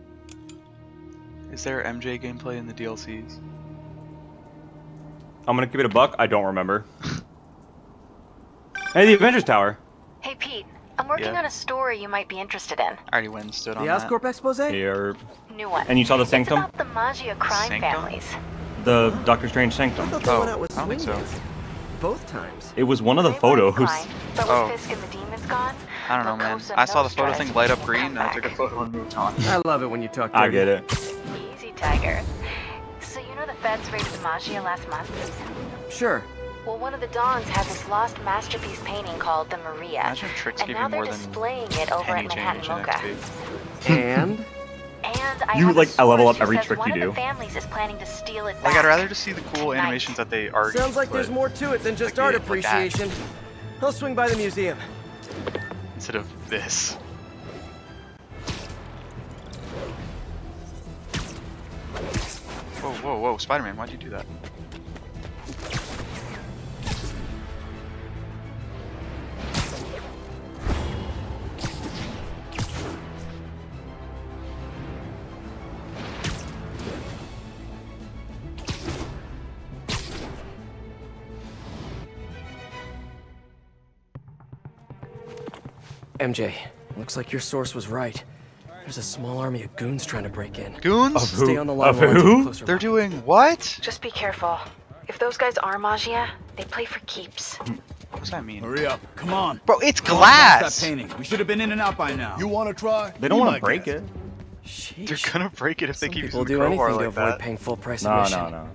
Is there MJ gameplay in the DLCs? I'm gonna give it a buck. I don't remember. hey, the Avengers Tower. Hey, Pete. I'm working Yeah? on a story you might be interested in. I already went and stood on The that. Oscorp expose? Here. New one. And you saw the It's Sanctum? about the Maggia crime Sanctum? families. The Doctor Strange Sanctum. I thought they Oh, went out I don't think so. Both times. It was one of the They were photos. inclined, But with Oh. Fisk and the demons gone, I don't know, man. I saw the photo thing light up green, and I took a photo and moved on. I love it when you talk I get it. Easy, Tiger. So you know the feds raided the Maggia last month? Sure. Well, one of the Dons had this lost masterpiece painting called the Maria. Tricks and now they're displaying it over at Manhattan change Mocha. And And I You, have like, a I level source up who every says trick one you of do. The families is planning to steal it Like, back. I'd rather just see the cool Tonight. animations that they are. sounds like there's more to it than just Like art the- like appreciation. I'll swing by the museum. instead of this. Whoa, whoa, whoa, Spider-Man, why'd you do that? MJ, looks like your source was right. There's a small army of goons trying to break in. Goons? Of who? Stay on the line Of while I take a who? They're look. doing what? Just be careful. If those guys are Maggia, they play for keeps. What does that mean? Hurry up. Come on. Bro, it's Come on, glass! That painting. We should have been in and out by now. You want to try? They don't want to break it. They're gonna break it if they Some keep people using do the anything crowbar to like avoid that. paying full price No, admission. no, no.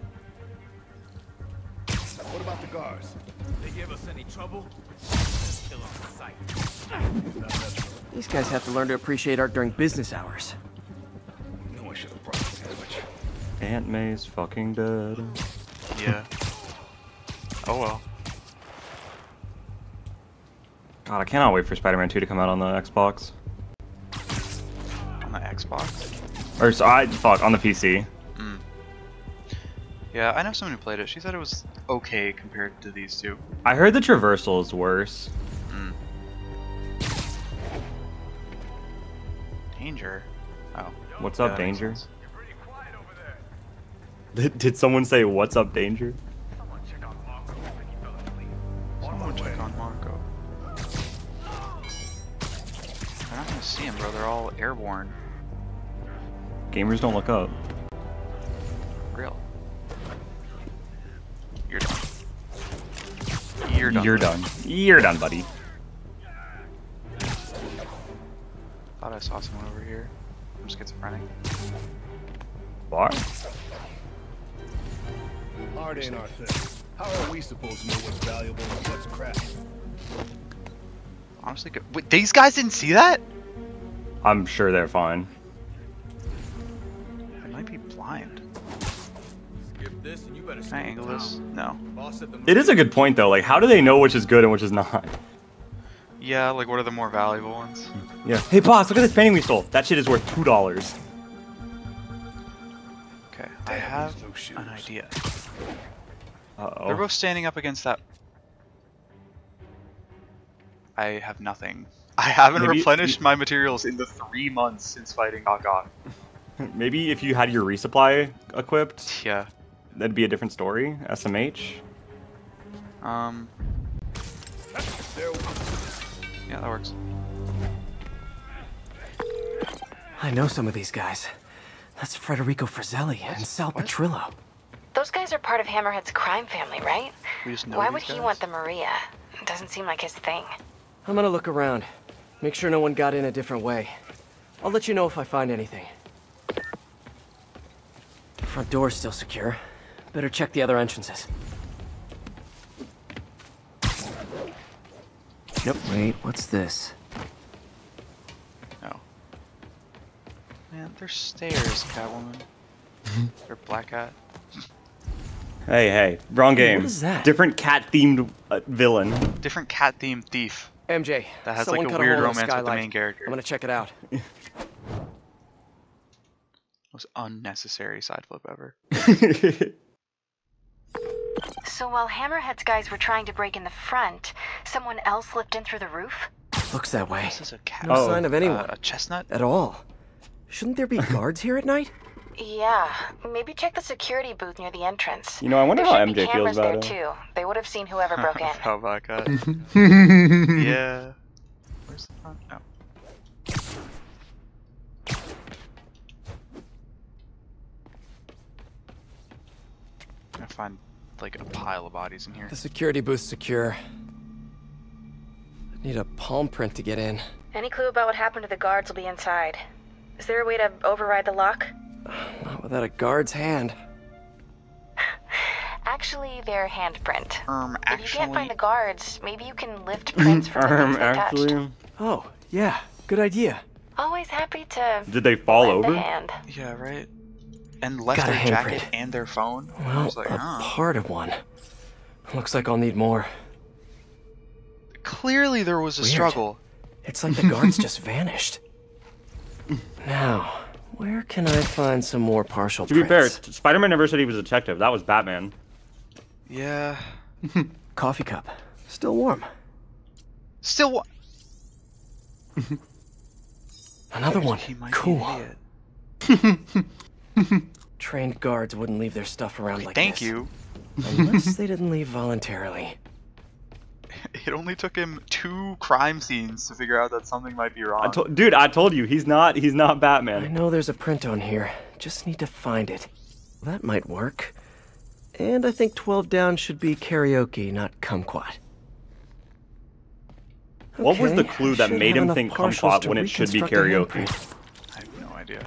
What about the guards? They give us any trouble? Kill on sight. These guys have to learn to appreciate art during business hours. No, I should have brought a sandwich. Aunt May's fucking dead. Yeah. Oh well. God, I cannot wait for Spider-Man 2 to come out on the Xbox. On the Xbox? Or so I fuck on the PC. Mm. Yeah, I know someone who played it. She said it was okay compared to these two. I heard the traversal is worse. Danger. Oh. What's up, that Danger? Did, did someone say what's up, Danger? Someone check on Marco. They're not gonna see him, bro. They're all airborne. Gamers don't look up. Real. You're done. You're done. You're done. You're done, buddy. Thought I saw someone over here. I'm schizophrenic. What? Art ain't our thing. How are we supposed to know what's valuable and what's crap? Honestly, good. Wait, these guys didn't see that? I'm sure they're fine. I might be blind. Skip this and you better Can I angle this? No. Boss at the It is a good point though. Like, how do they know which is good and which is not? Yeah, like what are the more valuable ones? Yeah. Hey, boss, look at this painting we stole. That shit is worth two dollars. Okay, I have an idea. Uh oh. They're both standing up against that. I have nothing. I haven't Maybe- replenished my materials in the three months since fighting Gaga. Maybe if you had your resupply equipped, Yeah. that'd be a different story. SMH. Um. Yeah, that works. I know some of these guys. That's Federico Frizzelli and Sal Petrillo. Those guys are part of Hammerhead's crime family, right? We just know Why these would he want the Maria? It doesn't seem like his thing. I'm gonna look around. Make sure no one got in a different way. I'll let you know if I find anything. Front door's still secure. Better check the other entrances. Nope, wait, what's this? No. Man, there's stairs, Catwoman. or Black Cat. Hey, hey, wrong game. What is that? Different cat-themed uh, villain. Different cat themed thief. MJ, That has like a cut weird hole in the romance with the main character. I'm gonna check it out. Most unnecessary side flip ever. So while Hammerhead's guys were trying to break in the front, someone else slipped in through the roof? Looks that way. This is a cat. No sign of anyone. Uh, a chestnut? At all. Shouldn't there be guards here at night? Yeah, maybe check the security booth near the entrance. You know, I wonder there how should be MJ feels cameras there about it. too. They would have seen whoever broke in. How about that? yeah. Where's the front? Oh. I find like a pile of bodies in here. The security booth's secure. I Need a palm print to get in. Any clue about what happened to the guards will be inside. Is there a way to override the lock? Not without a guard's hand. Actually, their handprint. Um, If you can't find the guards, maybe you can lift prints from the Um, things they touched. Oh, yeah. Good idea. Always happy to did they fall lend a over? hand. Yeah, right. And left Got their jacket handprint. and their phone. I Well, was like, a huh. part of one. Looks like I'll need more. Clearly there was a Weird. struggle. It's like the guards just vanished. Now, where can I find some more partial To be fair, prints? t- Spider-Man never said he was a detective. That was Batman. Yeah. Coffee cup. Still warm. Still warm. Another one. Cool. be an idiot. Trained guards wouldn't leave their stuff around like Thank this. you. Unless they didn't leave voluntarily. It only took him two crime scenes to figure out that something might be wrong. to- dude, I told you he's not. He's not Batman. I know there's a print on here. Just need to find it. That might work. And I think 12 down should be karaoke, not kumquat. What was the clue that made him think kumquat when it should be karaoke? I have no idea.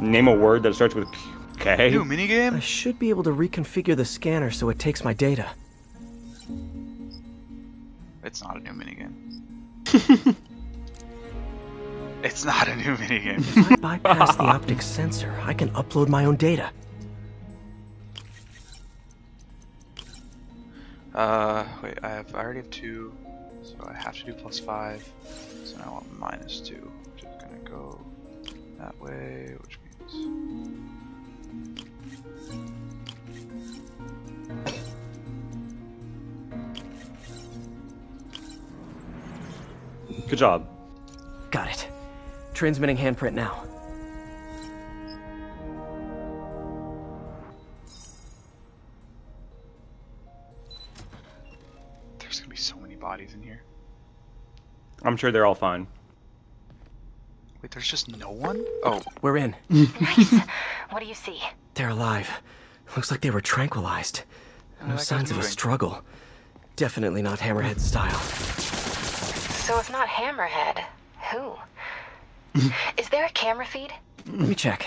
Name a word that starts with K. New minigame? I should be able to reconfigure the scanner so it takes my data. It's not a new minigame. it's not a new minigame. If I bypass the optic sensor, I can upload my own data. Uh, wait, I have I already have two, so I have to do plus five. So now I want minus two, which is gonna go that way, which means Good job. Got it. Transmitting handprint now. there's gonna be so many bodies in here. I'm sure they're all fine. Wait, there's just no one? Oh, We're in. Nice. What do you see? They're alive. Looks like they were tranquilized. No guy's signs of a struggle. Definitely not Hammerhead style. So if not Hammerhead, who? Is there a camera feed? Let me check.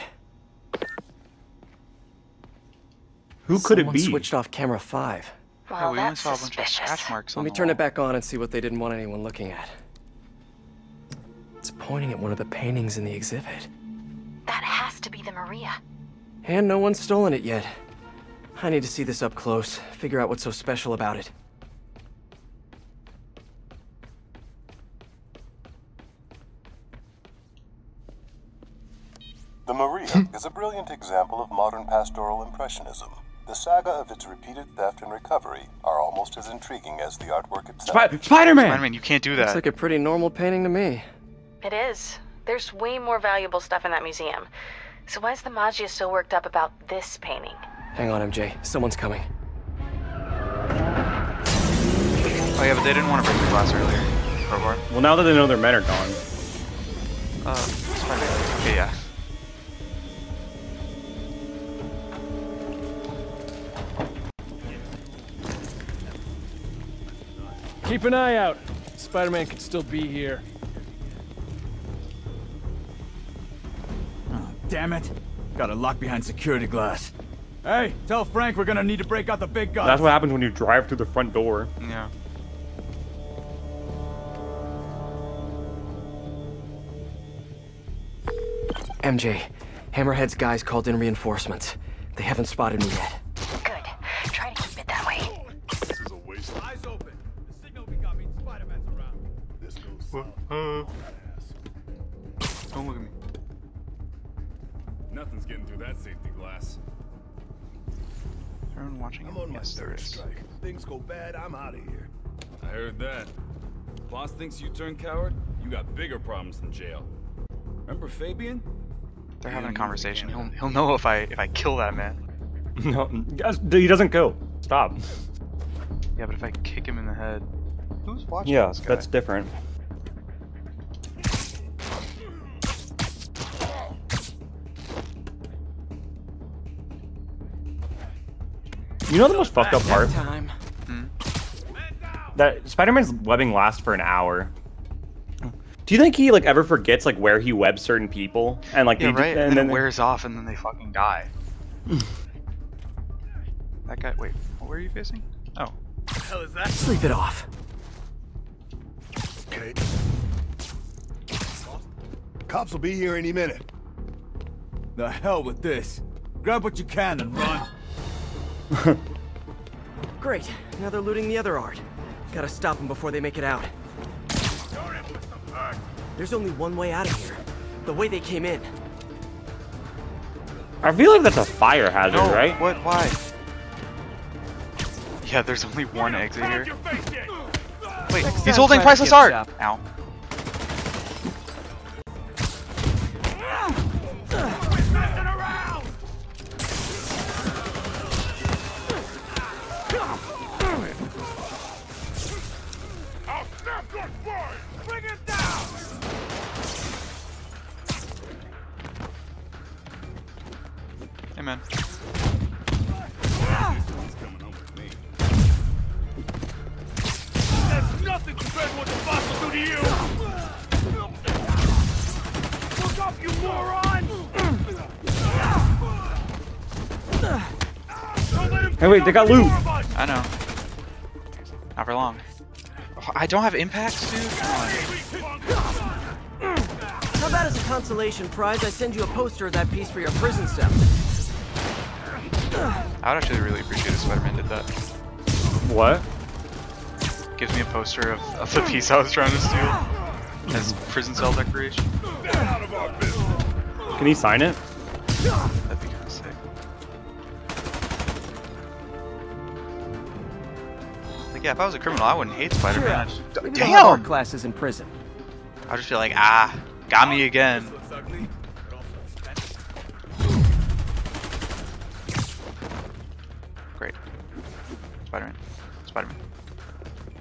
Who could it Someone be? switched off camera five. Well, yeah, we only that's saw a bunch of suspicious. scratch marks Let me turn wall. it back on and see what they didn't want anyone looking at. It's pointing at one of the paintings in the exhibit. That has to be the Maria. And no one's stolen it yet. I need to see this up close, figure out what's so special about it. The Maria is a brilliant example of modern pastoral impressionism. The saga of its repeated theft and recovery are almost as intriguing as the artwork itself. Spider-Man! Spider-Man, you can't do that. Looks like a pretty normal painting to me. It is. There's way more valuable stuff in that museum. So why is the Maggia so worked up about this painting? Hang on, MJ. Someone's coming. Oh yeah, but they didn't want to break the glass earlier. Crowbar. Well, now that they know their men are gone. Uh, Spider-Man. Okay, yeah. Keep an eye out. Spider-Man could still be here. Damn it. Got it locked behind security glass. Hey, tell Frank we're gonna need to break out the big guns. That's what happens when you drive through the front door. Yeah. MJ, Hammerhead's guys called in reinforcements. They haven't spotted me yet. Good. Try to keep it that way. This is a waste. Eyes open. The signal we got means Spider-Man's around. This goes Wha- south. uh, Don't look at me. Nothing's getting through that safety glass. Everyone watching? I'm on my yes, there third strike. If things go bad, I'm out of here. I heard that. Boss thinks you turned coward? You got bigger problems than jail. Remember Fabian? They're having a conversation. He'll he'll know if I if I kill that man. No, he doesn't go. Stop. Yeah, but if I kick him in the head, who's watching Yeah, this guy? that's different. You know the most fucked up part? Time. Hmm. That Spider-Man's webbing lasts for an hour. Do you think he like ever forgets like where he webs certain people and like yeah, they, right. and, And, then it wears off, and then they fucking die. that guy. Wait, where are you facing? Oh. The hell is that? Sleep it off. Okay. Cops will be here any minute. The hell with this. Grab what you can and run. Great. Now they're looting the other art. Gotta stop them before they make it out. There's only one way out of here. The way they came in. I feel like that's a fire hazard, no, right? What? Why? Yeah, there's only one exit here. Wait, he's holding priceless art. shop. Ow. Hey man. That's nothing compared to what the boss will do to you! Look up, you moron! Don't let him Hey, wait, they got loot. I know. Not for long. Oh, I don't have impacts, dude. Come on. How about as a consolation prize, I send you a poster of that piece for your prison cell? I would actually really appreciate if Spider-Man did that. What? Gives me a poster of, of the piece I was trying to steal as prison cell decoration. Can he sign it? That'd be kind of sick. Like, yeah, if I was a criminal, I wouldn't hate Spider-Man. I just- Maybe they'll have art Damn! classes in prison. I'd just feel like, ah, got me again. Spider-Man. Spider-Man.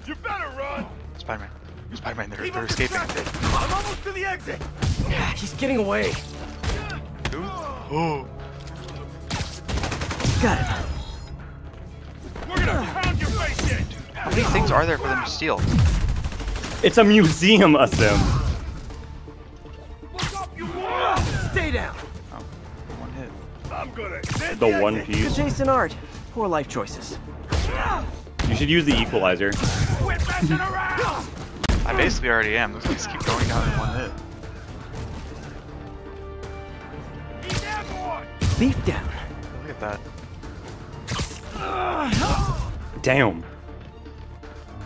You better run! Spider-Man. Spider-Man, they're, they're escaping. I'm almost to the exit! Yeah, He's getting away. Who? Oh. Got it. We're gonna pound your face in! How many things are there for them to steal? It's a museum, Asim. Stay down. Oh, one hit. I'm gonna this the one Good piece. Jason Art. Poor life choices. You should use the equalizer. I basically already am. Those things keep going down in one hit. Beef down. Look at that. Damn.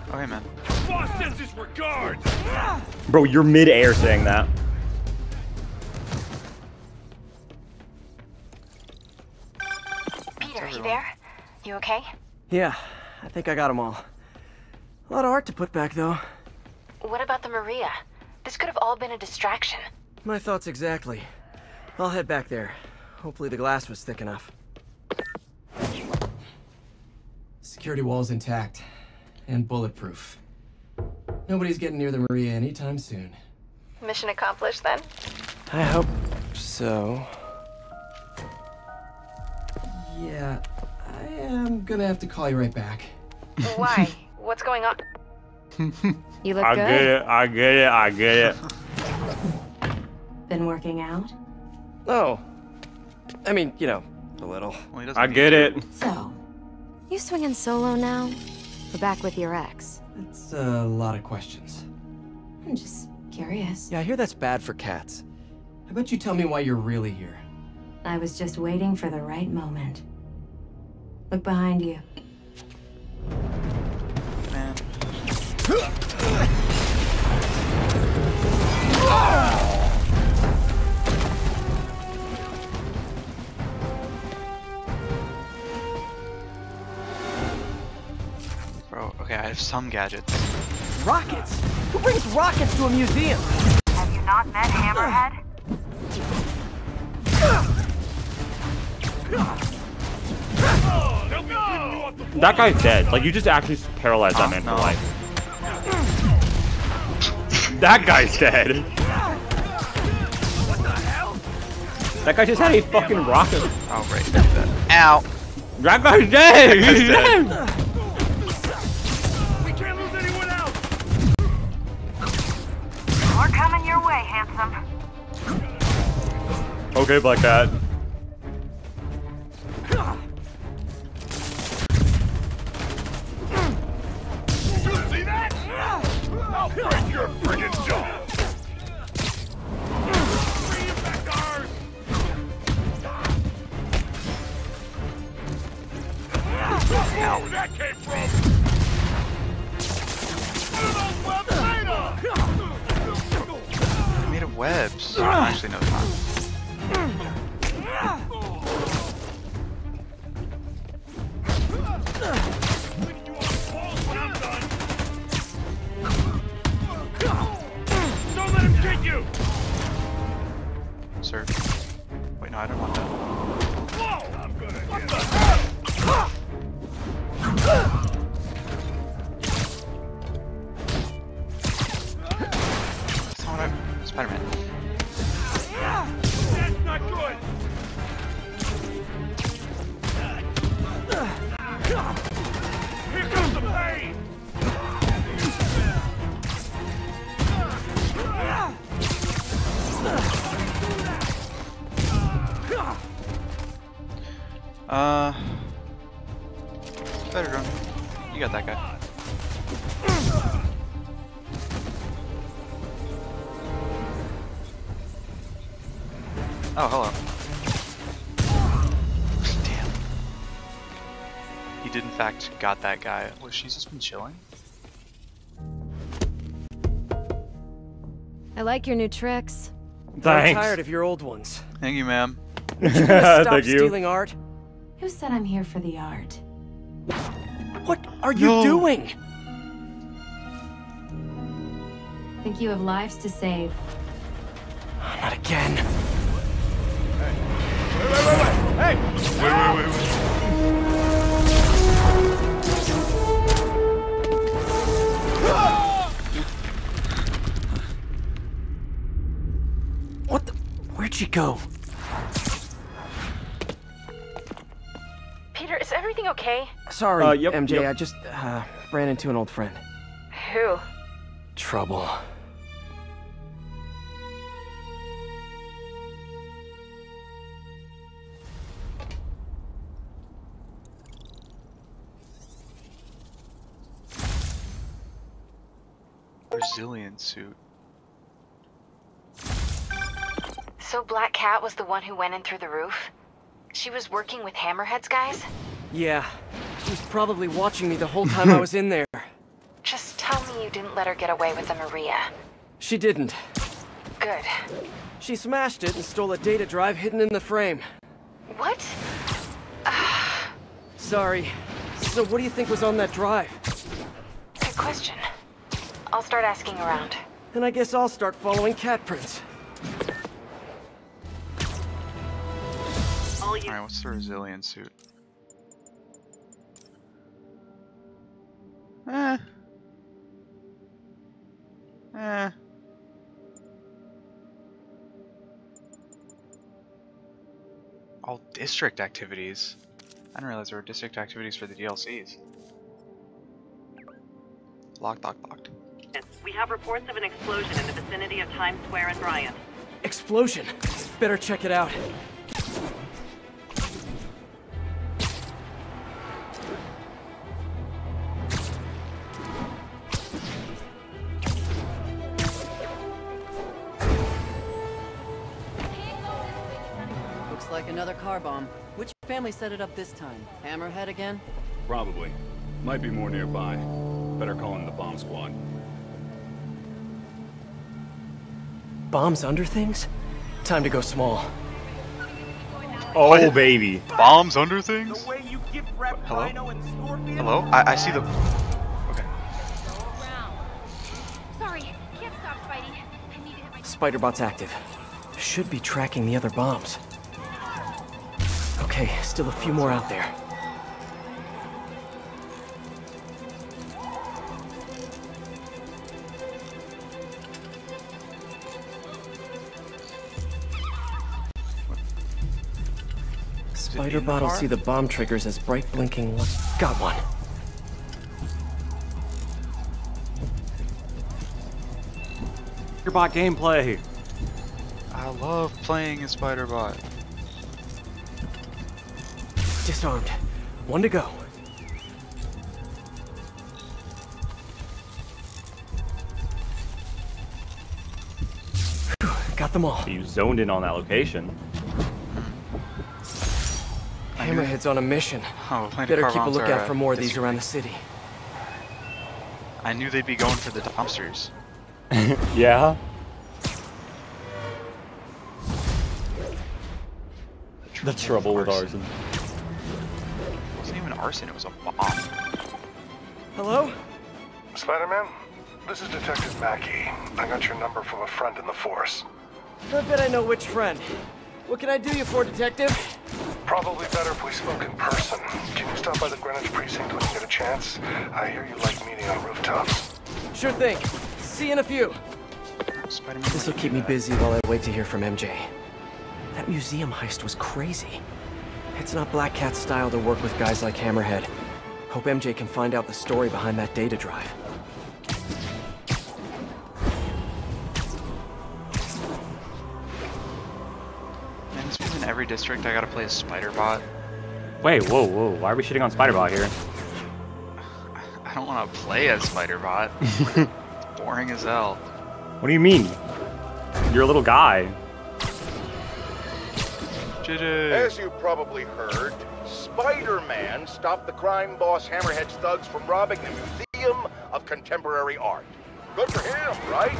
Okay, man. Boss sends his regards. Bro, you're mid-air saying that. Peter, are you there? You okay? Yeah, I think I got them all. A lot of art to put back, though. What about the Maria? This could have all been a distraction. My thoughts exactly. I'll head back there. Hopefully the glass was thick enough. Security wall's intact. And bulletproof. Nobody's getting near the Maria anytime soon. Mission accomplished then? I hope so. Yeah, I am gonna have to call you right back. Why? What's going on? You look I good. get it. I get it. I get it. Been working out? Oh. I mean, you know, a little. I get it. So, you swinging solo now? Or back with your ex? It's a lot of questions. I'm just curious. Yeah, I hear that's bad for cats. How about you tell me why you're really here? I was just waiting for the right moment. Look behind you. Man. Bro, okay, I have some gadgets. Rockets? Who brings rockets to a museum? Have you not met Hammerhead? That guy's dead. Like, you just actually paralyzed that man for oh, no. life. That guy's dead. That guy just had a fucking rocket. Oh, right. That. Ow. That guy's dead. That guy's He's dead. dead. We can't lose anyone else. We're coming your way, handsome. Okay, Black Cat. I'll break your friggin' jaw. That came from? Made of? Webs. Actually, no. Fact got that guy. Was she just been chilling? I like your new tricks. I'm Thanks. tired of your old ones. Thank you, ma'am. Stop Thank you. stealing art. Who said I'm here for the art? What are you No. doing? Think you have lives to save. Not again. Wait, wait, wait, wait. What the? Where'd she go? Peter, is everything okay? Sorry, Uh, yep, MJ. yep. I just uh, ran into an old friend. Who? Trouble. Brazilian suit. So Black Cat was the one who went in through the roof? She was working with Hammerhead's guys? Yeah. She was probably watching me the whole time I was in there. Just tell me you didn't let her get away with the Maria. She didn't. Good. She smashed it and stole a data drive hidden in the frame. What? Sorry. So what do you think was on that drive? Good question. I'll start asking around. And I guess I'll start following cat prints. Alright, what's the resilient suit? Eh. Eh. All district activities. I didn't realize there were district activities for the DLCs. Locked, locked, locked. We have reports of an explosion in the vicinity of Times Square and Bryant. Explosion. Better check it out. Looks like another car bomb. Which family set it up this time? Hammerhead again? Probably. Might be more nearby. Better call in the bomb squad. Bombs under things? Time to go small. Oh, oh baby. Bombs under things? Hello? Hello? I, I see the... Okay. Sorry, can't stop, Spidey. I need to hit my Spider-Bot's active. Should be tracking the other bombs. Okay, still a few more out there. Spider-Bot will see the bomb triggers as bright blinking li- Got one. Spider-Bot gameplay. I love playing as Spider-Bot. Disarmed. One to go. Phew, Got them all. You zoned in on that location. Hammerhead's on a mission. Oh, Better keep a lookout uh, for more of these around the city. I knew they'd be going for the dumpsters. yeah. The trouble with arson. It wasn't even arson, it was a bomb. Hello? Spider-Man, this is Detective Mackey. I got your number from a friend in the force. I bet I know which friend. What can I do you for, Detective? Probably better if we spoke in person. Can you stop by the Greenwich precinct when you get a chance? I hear you like meeting on rooftops. Sure thing. See you in a few. This'll keep me busy while I wait to hear from MJ. That museum heist was crazy. It's not Black Cat's style to work with guys like Hammerhead. Hope MJ can find out the story behind that data drive. District I gotta play a Spider-Bot. Wait, whoa, whoa. Why are we shitting on Spider-Bot here? I don't wanna play as Spider-Bot. it's boring as hell. What do you mean? You're a little guy. As you probably heard, Spider-Man stopped the crime boss Hammerhead's thugs from robbing the Museum of Contemporary Art. Good for him, right?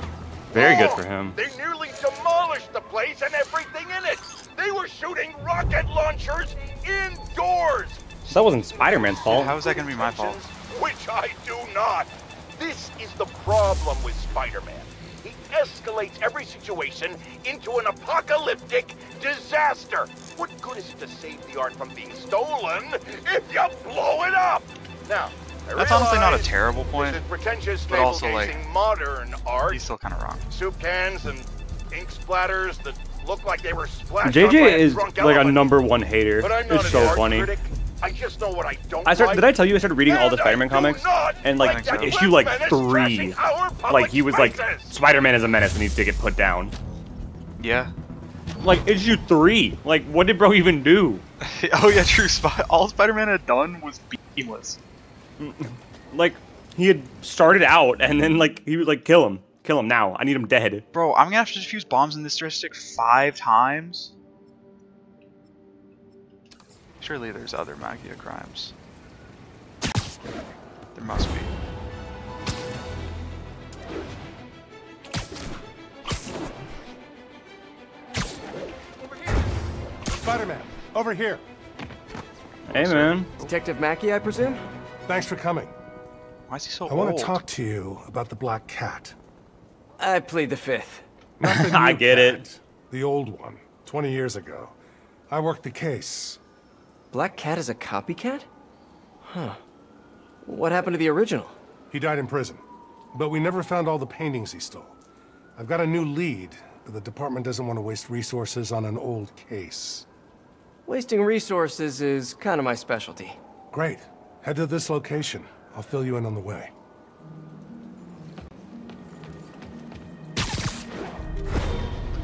Very good Oh, for him. They nearly demolished the place and everything in it. They were shooting rocket launchers indoors. That wasn't Spider-Man's fault. How is that gonna be my fault? Which I do not. This is the problem with Spider-Man. He escalates every situation into an apocalyptic disaster. What good is it to save the art from being stolen if you blow it up? Now, I That's honestly not a terrible point, This is pretentious but also, like, modern art. He's still kind of wrong. Soup cans and ink splatters that look like they were splashed on by JJ a is drunk like a number one hater. But I'm not It's so funny. critic. I just know what I don't I started. like. Did I tell you I started reading all the And Spider-Man comics? And like like issue like three, trashing our public like he was like spaces. Spider-Man is a menace and needs to get put down. Yeah. Like issue three. Like what did bro even do? oh yeah, true. Spy- all Spider-Man had done was beamless. Like he had started out, and then like he was like, kill him, kill him now. I need him dead. Bro, I'm gonna have to defuse bombs in this district five times. Surely there's other Maggia crimes. There must be. Spider-Man, over here. Hey man. Detective Mackey, I presume? Thanks for coming. Why is he so I want old? to talk to you about the Black Cat. I plead the fifth. Not the I new get it. The old one, 20 years ago. I worked the case. Black Cat is a copycat? Huh. What happened to the original? He died in prison, but we never found all the paintings he stole. I've got a new lead, but the department doesn't want to waste resources on an old case. Wasting resources is kind of my specialty. Great. Head to this location. I'll fill you in on the way.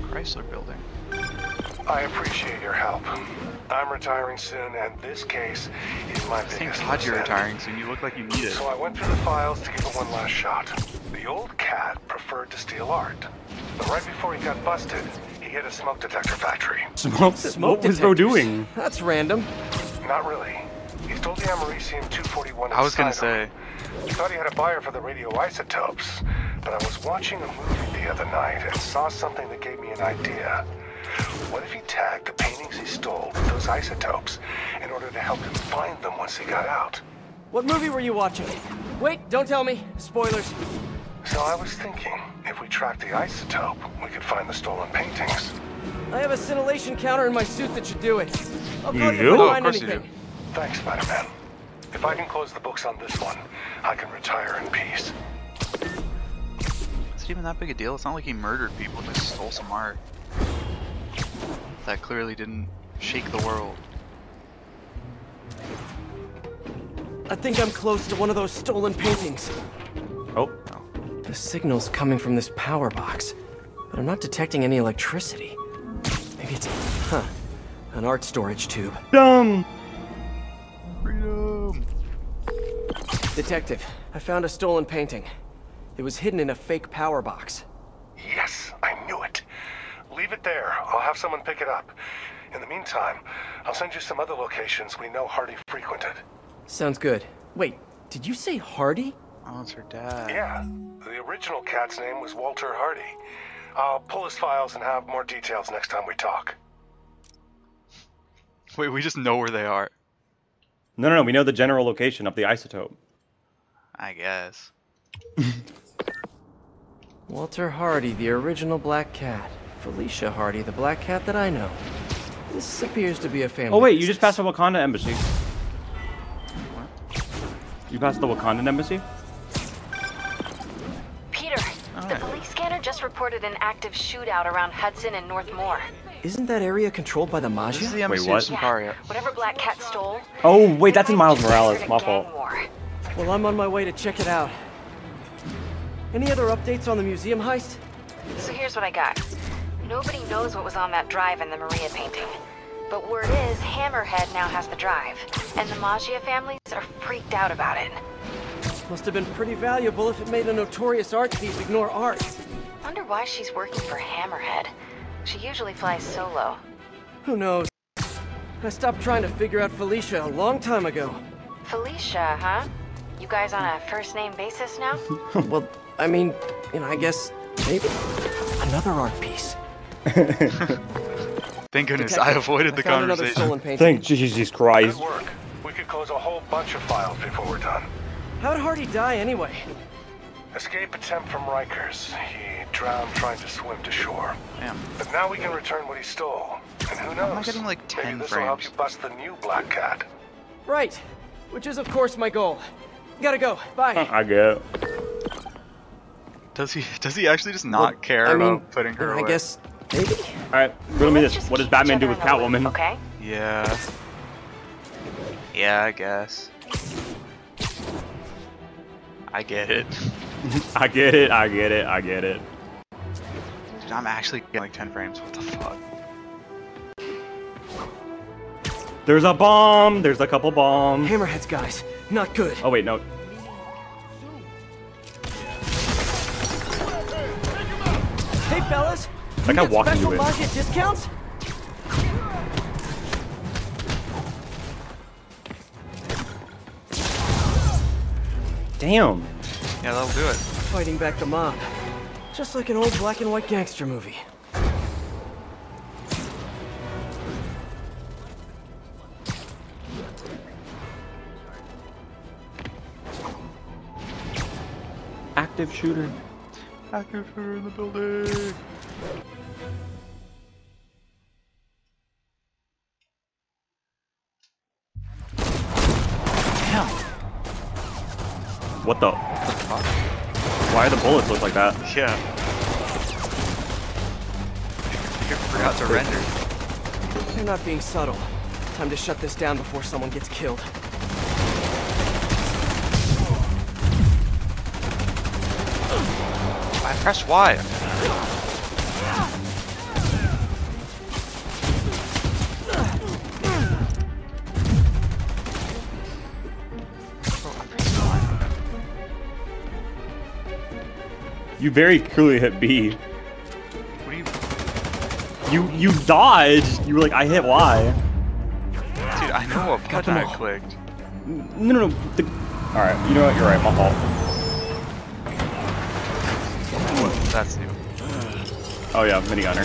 Chrysler building. I appreciate your help. I'm retiring soon, and this case is my Thank biggest God you're end. retiring soon. You look like you need it. So I went through the files to give it one last shot. The old cat preferred to steal art. But right before he got busted, he hit a smoke detector factory. Smoke. Smoke what was bro doing? That's random. Not really. He stole the Americium 241 I was gonna say. him. He thought he had a buyer for the radioisotopes, but I was watching a movie the other night and saw something that gave me an idea. What if he tagged the paintings he stole with those isotopes in order to help him find them once he got out? What movie were you watching? Wait, don't tell me. Spoilers. So I was thinking, if we tracked the isotope, we could find the stolen paintings. I have a scintillation counter in my suit that should do it. I'll You call you do? if Oh, I of find course you anything. Thanks, Spider-Man. If I can close the books on this one, I can retire in peace. Is it even that big a deal? It's not like he murdered people, just stole some art. That clearly didn't shake the world. I think I'm close to one of those stolen paintings. Oh. The signal's coming from this power box, but I'm not detecting any electricity. Maybe it's, huh, an art storage tube. Dumb. Freedom. Detective, I found a stolen painting. It was hidden in a fake power box. Yes, I knew it. Leave it there. I'll have someone pick it up. In the meantime, I'll send you some other locations we know Hardy frequented. Sounds good. Wait, did you say Hardy? Oh, it's her dad. Yeah, the original cat's name was Walter Hardy. I'll pull his files and have more details next time we talk. Wait, we just know where they are. No, no, no. We know the general location of the isotope. I guess. Walter Hardy, the original Black Cat. Felicia Hardy, the Black Cat that I know. This appears to be a family. Oh wait, you just passed the Wakanda embassy. You passed the Wakandan embassy? Peter, the police scanner just reported an active shootout around Hudson and North Moore. Isn't that area controlled by the Maggia? The Wait, what? of Sicaria. Whatever Black Cat stole, Oh wait, that's in Miles Morales. My fault. Well, I'm on my way to check it out. Any other updates on the museum heist? So here's what I got. Nobody knows what was on that drive in the Maria painting. But word is, Hammerhead now has the drive, and the Maggia families are freaked out about it. Must have been pretty valuable if it made a notorious art thief ignore art. Wonder why she's working for Hammerhead. She usually flies solo. Who knows? I stopped trying to figure out Felicia a long time ago. Felicia, huh? You guys on a first name basis now? well, I mean, you know, I guess maybe another art piece. Thank goodness Detective, I avoided I the found conversation. Thank Jesus Christ. Good work. We could close a whole bunch of files before we're done. How'd Hardy die anyway? Escape attempt from Rikers. He drowned trying to swim to shore. Damn. But now we can return what he stole. And who knows? I'm getting like 10 Maybe this will help you bust the new Black Cat. Right. Which is, of course, my goal. Gotta go. Bye. I go. Does he does he actually just not care I mean, about putting her I away? guess maybe. All right, riddle me this. What does Batman do with Catwoman? Okay. Yeah. Yeah, I guess. I get it. I get it, I get it, I get it. Dude, I'm actually getting like 10 frames, what the fuck? There's a bomb, there's a couple bombs. Hammerheads, guys, not good. Oh wait, no. Hey fellas, like I walking into it. Market discounts? Damn. Yeah, that'll do it. Fighting back the mob. Just like an old black and white gangster movie. Active shooter. Active shooter in the building. Damn. What the? Why the bullets look like that? Yeah. You forgot to render. They're not being subtle. Time to shut this down before someone gets killed. I press Y. You very clearly hit B. What do you? You you dodged. You were like, I hit Y. Dude, I know what Cut button I clicked. No, no, no. The... All right. You know what? You're right. My fault. That's new. Oh yeah, mini gunner.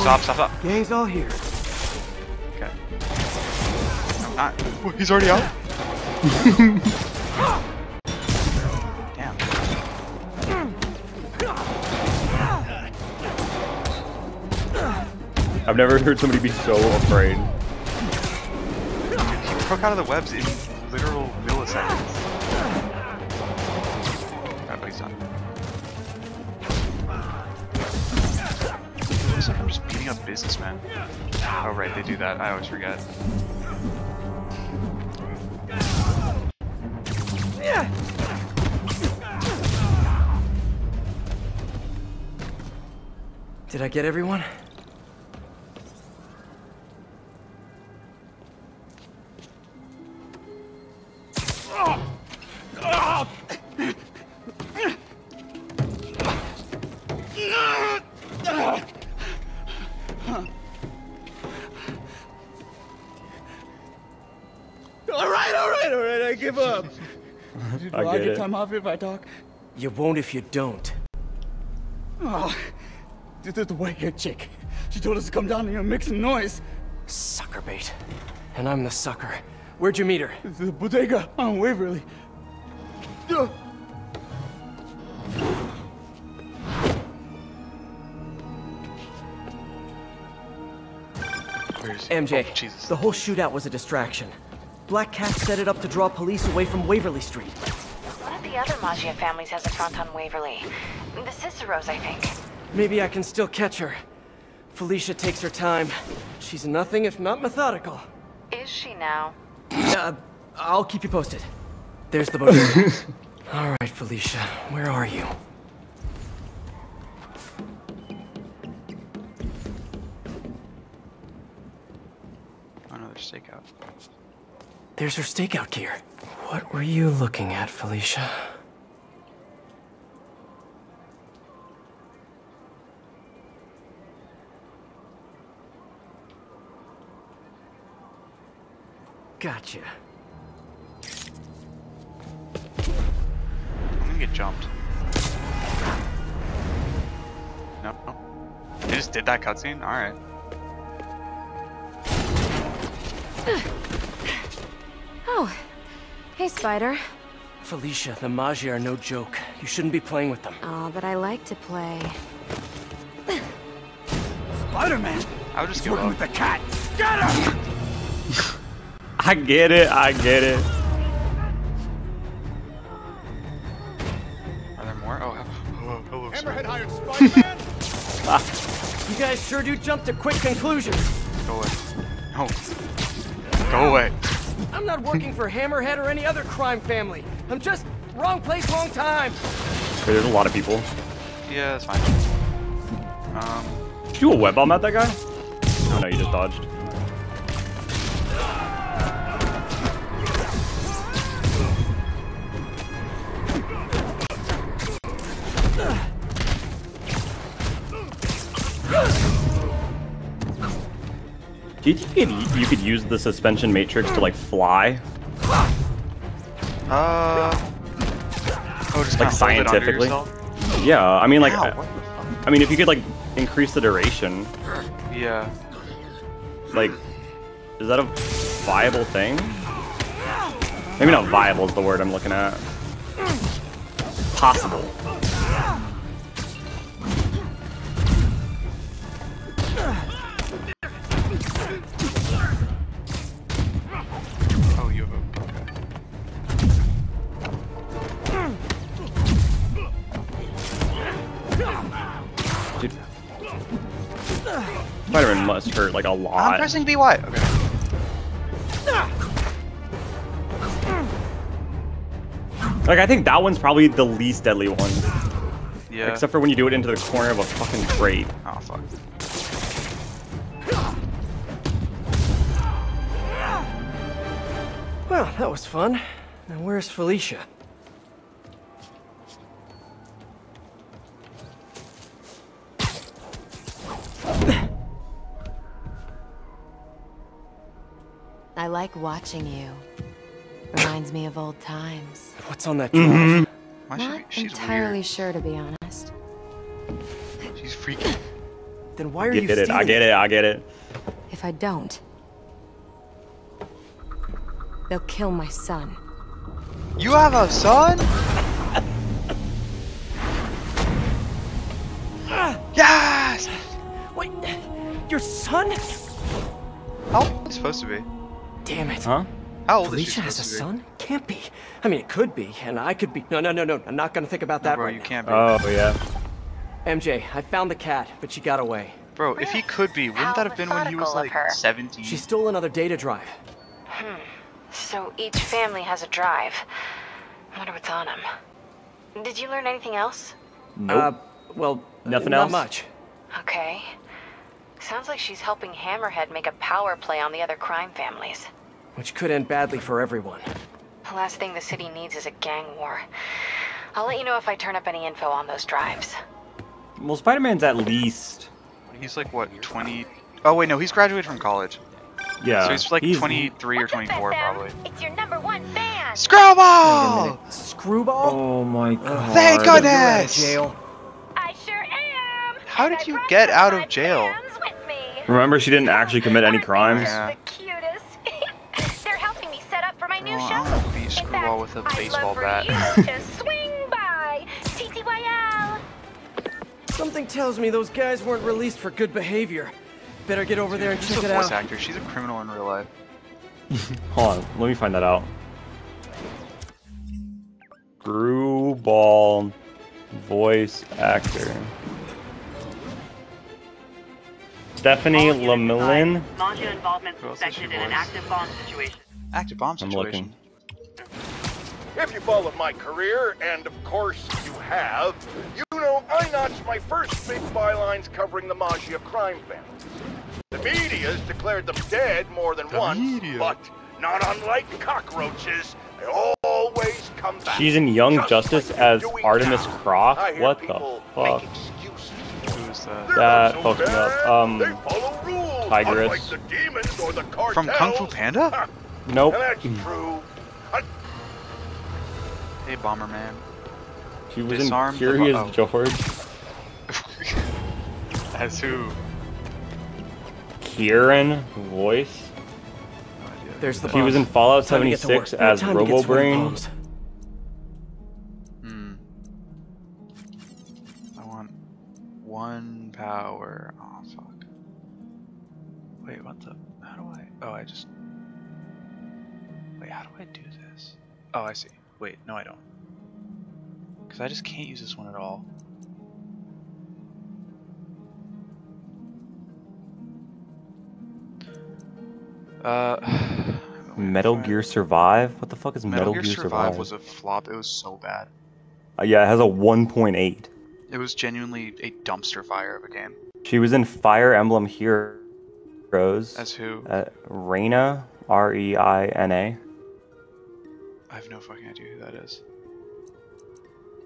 Stop, stop, stop. Gang's all here. Not. He's already out. Damn. I've never heard somebody be so afraid. Dude, he broke out of the webs in literal milliseconds. Alright, but he's done. Looks like I'm just beating up businessmen. Oh right, they do that. I always forget. Did I get everyone? All right, all right, all right. I give up. I I, get get it. time off if I talk? You won't if you don't. Oh, the, the, the white-haired chick. She told us to come down here and make some noise. Sucker bait. And I'm the sucker. Where'd you meet her? The bodega on Waverly. Ugh. MJ, Oh, Jesus. the whole shootout was a distraction. Black Cat set it up to draw police away from Waverly Street. One of the other Maggia families has a front on Waverly. The Ciceros, I think. Maybe I can still catch her. Felicia takes her time. She's nothing if not methodical. Is she now? Uh, I'll keep you posted. There's the boat. All right, Felicia, where are you? Another stakeout. There's her stakeout gear. What were you looking at, Felicia? Gotcha. I'm gonna get jumped. No. no. They just did that cutscene? Alright. Oh, hey, Spider. Felicia, the Maggia are no joke. You shouldn't be playing with them. Aw, but I like to play. Spider-Man. I would just He's working up. with the cat. Get him! I get it. I get it. Are there more? Oh, hello, hello, sir. Hammerhead hired Spider-Man? You guys sure do jump to quick conclusions. Go away. No. Go away. I'm not working for Hammerhead or any other crime family. I'm just wrong place, wrong time. Okay, there's a lot of people. Yeah, that's fine. Um, Did you do a web bomb at that guy? Oh no, you just dodged. Do you think you could, you could use the suspension matrix to like fly? Uh. Oh, just like kinda hold it under scientifically? Yeah, I mean like, Ow, I, I mean if you could like increase the duration, Yeah. like, is that a viable thing? Maybe not viable is the word I'm looking at. Possible. Hurt like a I'm lot. pressing BY. Okay. Like I think that one's probably the least deadly one. Yeah. Except for when you do it into the corner of a fucking crate. Oh fuck. Well, that was fun. Now where's Felicia? I like watching you. Reminds me of old times. What's on that? Mm-hmm. Why Not she, she's entirely sure, to be honest. She's freaky. Then why are Get you it, I get it, I get it. If I don't, they'll kill my son. You have a son? yes! Wait, your son? How old is supposed to be? Damn it. Huh? How old is she Felicia has a to be? son? Can't be. I mean, it could be, and I could be. No, no, no, no. I'm not gonna think about that bro, right you now. can't be. Oh yeah. MJ, I found the cat, but she got away. Bro, if he could be, wouldn't that have been when he was methodical like her. 17? She stole another data drive. Hmm. So each family has a drive. I wonder what's on them. Did you learn anything else? Nope. Uh, well, Nothing not else? much. Okay. Sounds like she's helping Hammerhead make a power play on the other crime families. Which could end badly for everyone. The last thing the city needs is a gang war. I'll let you know if I turn up any info on those drives. Well, Spider-Man's at least. He's like what, 20? Oh wait, no, he's graduated from college. Yeah. So he's like he's- 23 or 24 probably. It's your number one fan. Screwball! Screwball? Oh my god. Thank You're out of goodness! jail. I sure am. How did you get out of jail? Remember, she didn't actually commit any crimes. Yeah. My new Oh, show. I'm gonna beat Screwball with a I'd baseball bat. swing by. TTYL. Something tells me those guys weren't released for good behavior. Better get over there and She's check a it voice out. actor. She's a criminal in real life. Hold on, let me find that out. Screwball voice actor. Stephanie Lemelin. Maggia involvement Who else is suspected in an active bomb situation. Active bomb I'm situation. looking. If you followed my career, and of course you have, you know I notched my first big bylines covering the Maggia crime family. The media's declared them dead more than The once, media. but not unlike cockroaches, they always come back. She's in Young Just Justice like as Artemis now. Croc. What the fuck? Who's that? They're That so fucked me up. Um, they follow rules, Tigress. the demons or the. From Kung Fu Panda? Nope. That's true. Hey, Bomberman. She was Disarm in the Curious bo- oh. George. As who? Kieran voice. There's the She was in. Fallout Time to get to 76 work. We have as time to Oh, I see. Wait, no, I don't. Because I just can't use this one at all. Uh. Metal Gear Survive? What the fuck is Metal, Metal, Gear, Gear Survive, Survive? was a flop. It was so bad. Uh, yeah, it has a 1.8. It was genuinely a dumpster fire of a game. She was in Fire Emblem Heroes. As who? Uh, Reina, R E I N A. I have no fucking idea who that is.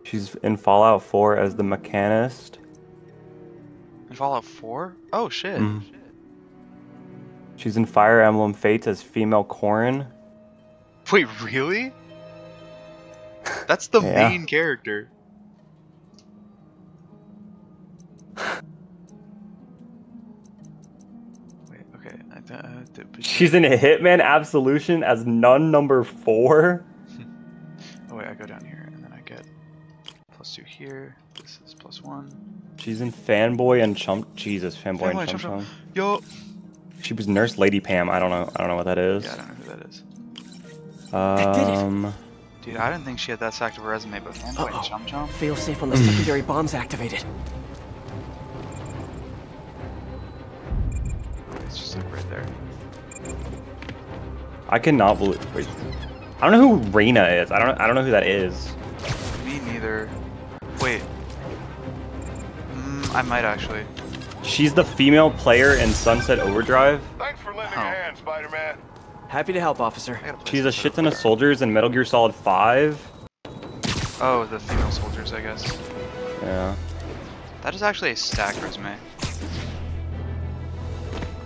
She's in Fallout 4 as the mechanist. In Fallout 4? Oh shit. Mm. She's in Fire Emblem Fates as female Corrin. Wait, really? That's the Yeah. main character. Wait, okay. I th- but- She's in Hitman Absolution as nun number four. Oh wait, I go down here and then I get plus two here. This is plus one. She's in Fanboy and Chump. Jesus, Fanboy, Fanboy and and Chump Chump Chump. Yo. She was Nurse Lady Pam. I don't know. I don't know what that is. Yeah, I don't know who that is. Um, Dude, I didn't think she had that stacked of a resume, but Fanboy and Chum Chum. Fail safe on the secondary bombs activated. It's just like right there. I cannot believe. Wait, I don't know who Reina is. I don't. I don't know who that is. Me neither. Wait. Mm, I might actually. She's the female player in Sunset Overdrive. Thanks for lending a hand, Spider-Man. Happy to help, officer. She's a shit ton of soldiers in Metal Gear Solid 5. Oh, the female soldiers, I guess. Yeah. That is actually a stack resume.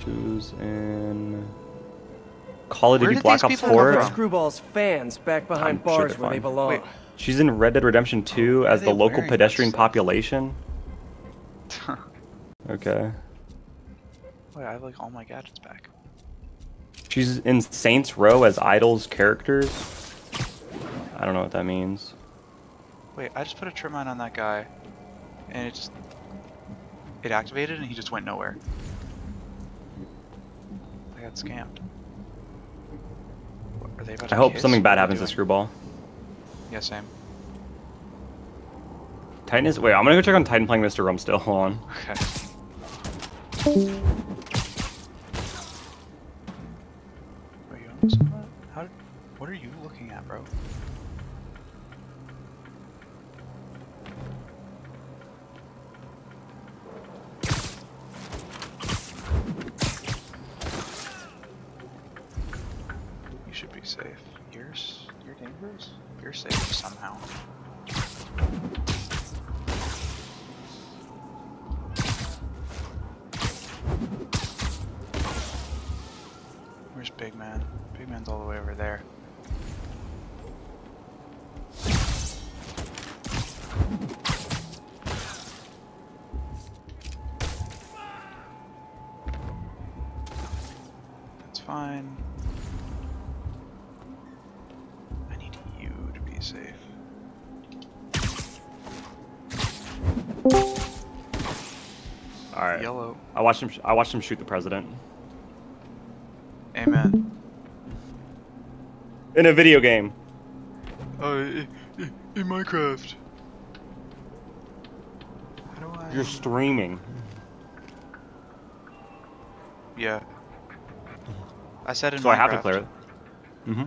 Who's in Call of Where Duty Black Ops 4? Screwball's fans back behind I'm bars they're where they belong. Wait. She's in Red Dead Redemption 2 as the local pedestrian stuff? population. Okay. Wait, I have like all my gadgets back. She's in Saints Row as Idol's characters. I don't know what that means. Wait, I just put a trip mine on that guy, and it just it activated, and he just went nowhere. I got scammed. What, Are they about to I hope something bad happens to? Screwball. Yeah, same. Titan is. Wait, I'm gonna go check on Titan playing Mr. Rum still. Hold on. Okay. Wait, you on this? How what are you looking at, bro? Safe. You're, dangerous? You're safe somehow. Where's Big Man? Big Man's all the way over there. That's fine. All right. Yellow. I watched him. sh- I watched him shoot the president Amen. in a video game. Oh, in, in Minecraft. How do I? You're streaming. Yeah. I said in So I have to clear it. Mm-hmm.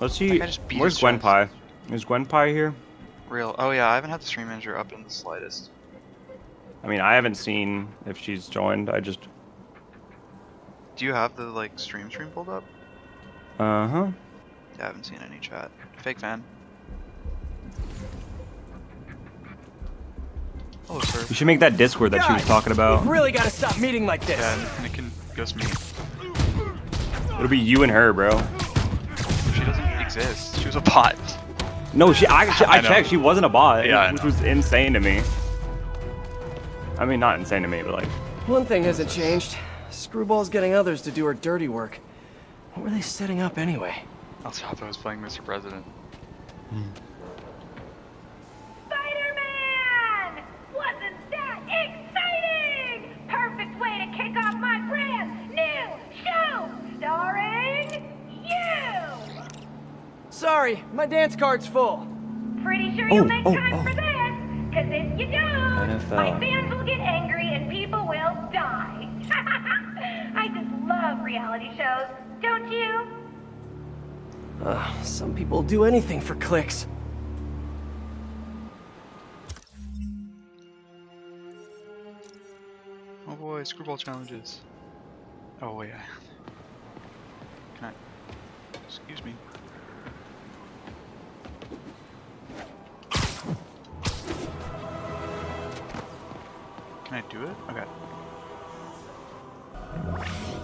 Let's see. guy just beat Where's Gwen. Pie? Is Gwen Pie here? Real. Oh yeah, I haven't had the stream manager up in the slightest. I mean, I haven't seen if she's joined. I just. Do you have the like stream stream pulled up? Uh huh. Yeah, I haven't seen any chat. Fake fan. Hello, sir. You should make that Discord that she was talking about. We've really got to stop meeting like this. Yeah, and, and it can ghost me. It'll be you and her, bro. She doesn't exist. She was a bot. No, she. I, she, I, I checked. She wasn't a bot. Yeah, I which know. was insane to me. I mean, not insane to me, but like, One thing hasn't changed. Screwball's getting others to do her dirty work. What were they setting up anyway? I thought I was playing Mr. President. Spider-Man! Wasn't that exciting? Perfect way to kick off my brand new show starring you! Sorry, my dance card's full. Pretty sure Oh, you'll make oh, time oh. for this, cause if you don't, NFL. my fans will get angry and people will die. I just love reality shows, don't you? Uh, some people do anything for clicks. Oh boy, screwball challenges. Oh yeah. Can I? Excuse me. Can I do it? Okay.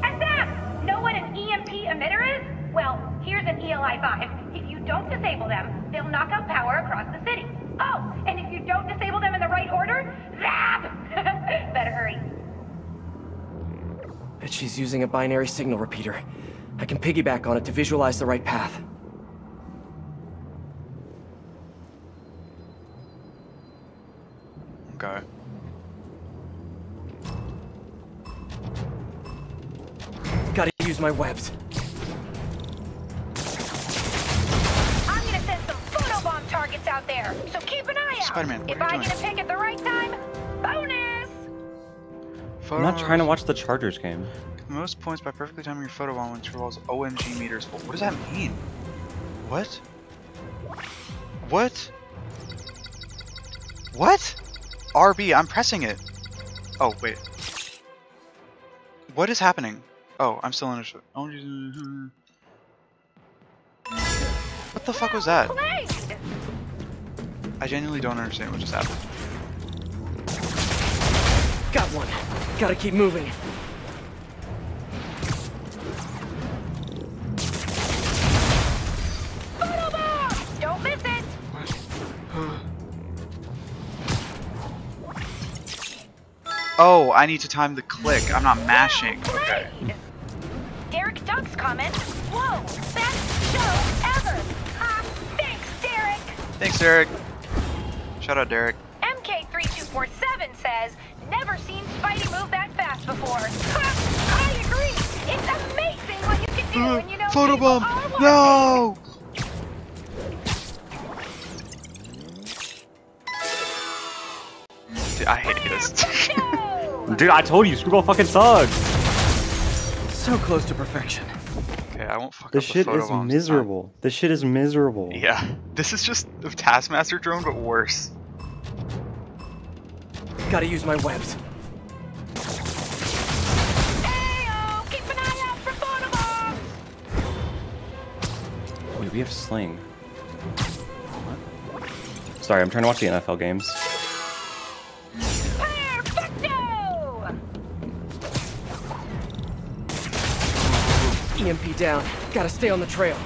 SF! Know what an EMP emitter is? Well, here's an ELI-5. If you don't disable them, they'll knock out power across the city. Oh, and if you don't disable them in the right order, zap! Better hurry. Bet she's using a binary signal repeater. I can piggyback on it to visualize the right path. Okay. Use my webs. I'm gonna send some photobomb targets out there, so keep an eye out. Spider-Man, if I doing? get a pick at the right time, bonus! I'm not trying to watch the Chargers game. Most points by perfectly timing your photobomb when involves OMG meters. What does that mean? What? What? What? RB, I'm pressing it. Oh, wait. What is happening? Oh, I'm still in a sh- oh, What the fuck was that? I genuinely don't understand what just happened. Got one. Gotta keep moving. Don't miss it! Oh, I need to time the click. I'm not mashing. Okay. Derek Duck's comment. Whoa, best show ever! Ah, thanks, Derek! Thanks, Derek. Shout out, Derek. MK3247 says, never seen Spidey move that fast before. Ha, I agree! It's amazing what you can do when you know Photobomb! people are No! Dude, I hate this. Dude, I told you, Screwball fucking sucks. So close to perfection. okay, I won't fuck This up shit the shit is photobombs. miserable. This shit is miserable. Yeah, this is just the Taskmaster drone, but worse. Gotta use my webs. Wait, we have Sling. Sorry, I'm trying to watch the NFL games. EMP down. Gotta stay on the trail.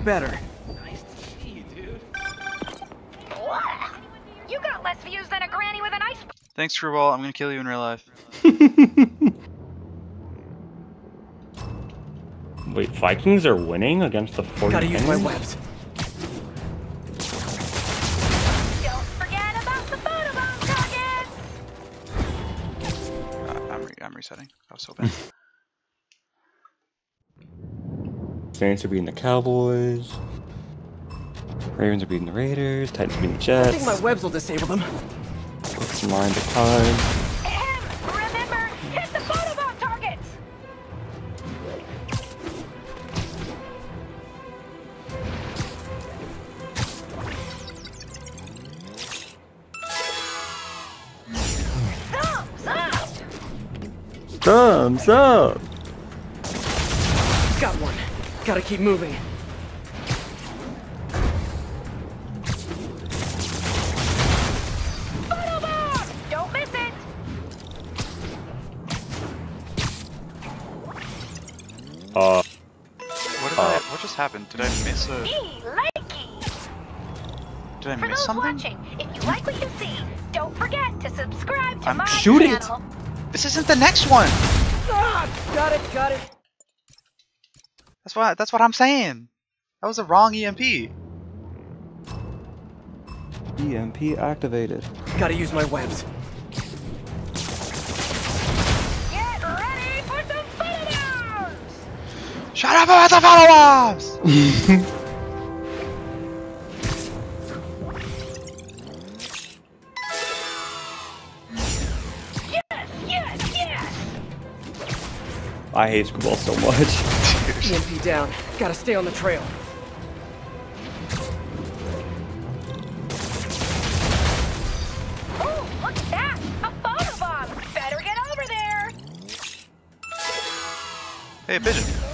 Come I can do on. better. What? You got less views than a granny with an ice Thanks, Screwball. I'm gonna kill you in real life. Wait, Vikings are winning against the 49ers? Gotta use my webs. Don't forget about the photobomb targets! Uh, I'm, re- I'm resetting. That was so bad. Saints are beating the Cowboys. Ravens are beating the Raiders. Titans are beating the Jets. I think my webs will disable them. It's line to time. Remember, hit the photobomb targets! Thumbs up! Thumbs up! Got one. Gotta keep moving. Photobomb! Don't miss it! Uh, What did I? What just happened? Did I miss a? Did I For miss something? watching, if you like what you see, don't forget to subscribe to I'm- my Shoot it! This isn't the next one. Ah, got it, got it. That's what. That's what I'm saying. That was the wrong EMP. EMP activated. Gotta use my webs. Get ready for some photodowns! Shut Grab him at the photo bombs! Yes, yes! I hate Screwball so much. EMP down. Gotta stay on the trail. Hey, look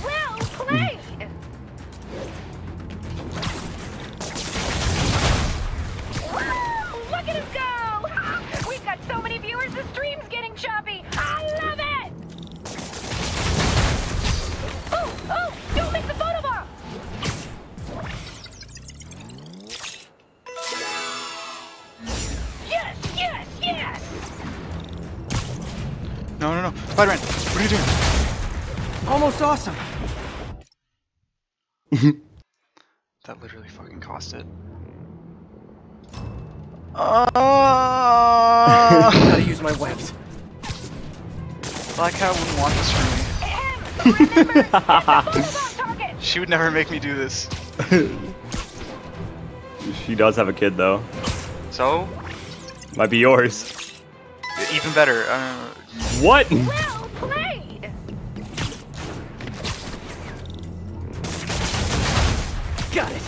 she would never make me do this. she does have a kid though. So, Might be yours. even better. Uh, What? Well played! Got it.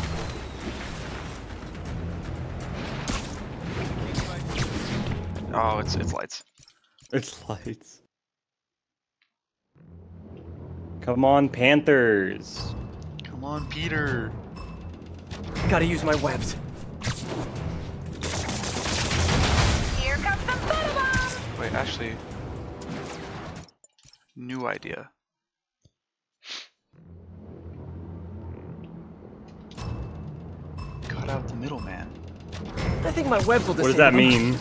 oh, it's it's lights. It's lights. Come on, Panthers. Come on, Peter. Gotta use my webs. Here comes the photobomb! Wait, actually, new idea. Cut out the middleman. I think my webs will What does that disable them. mean?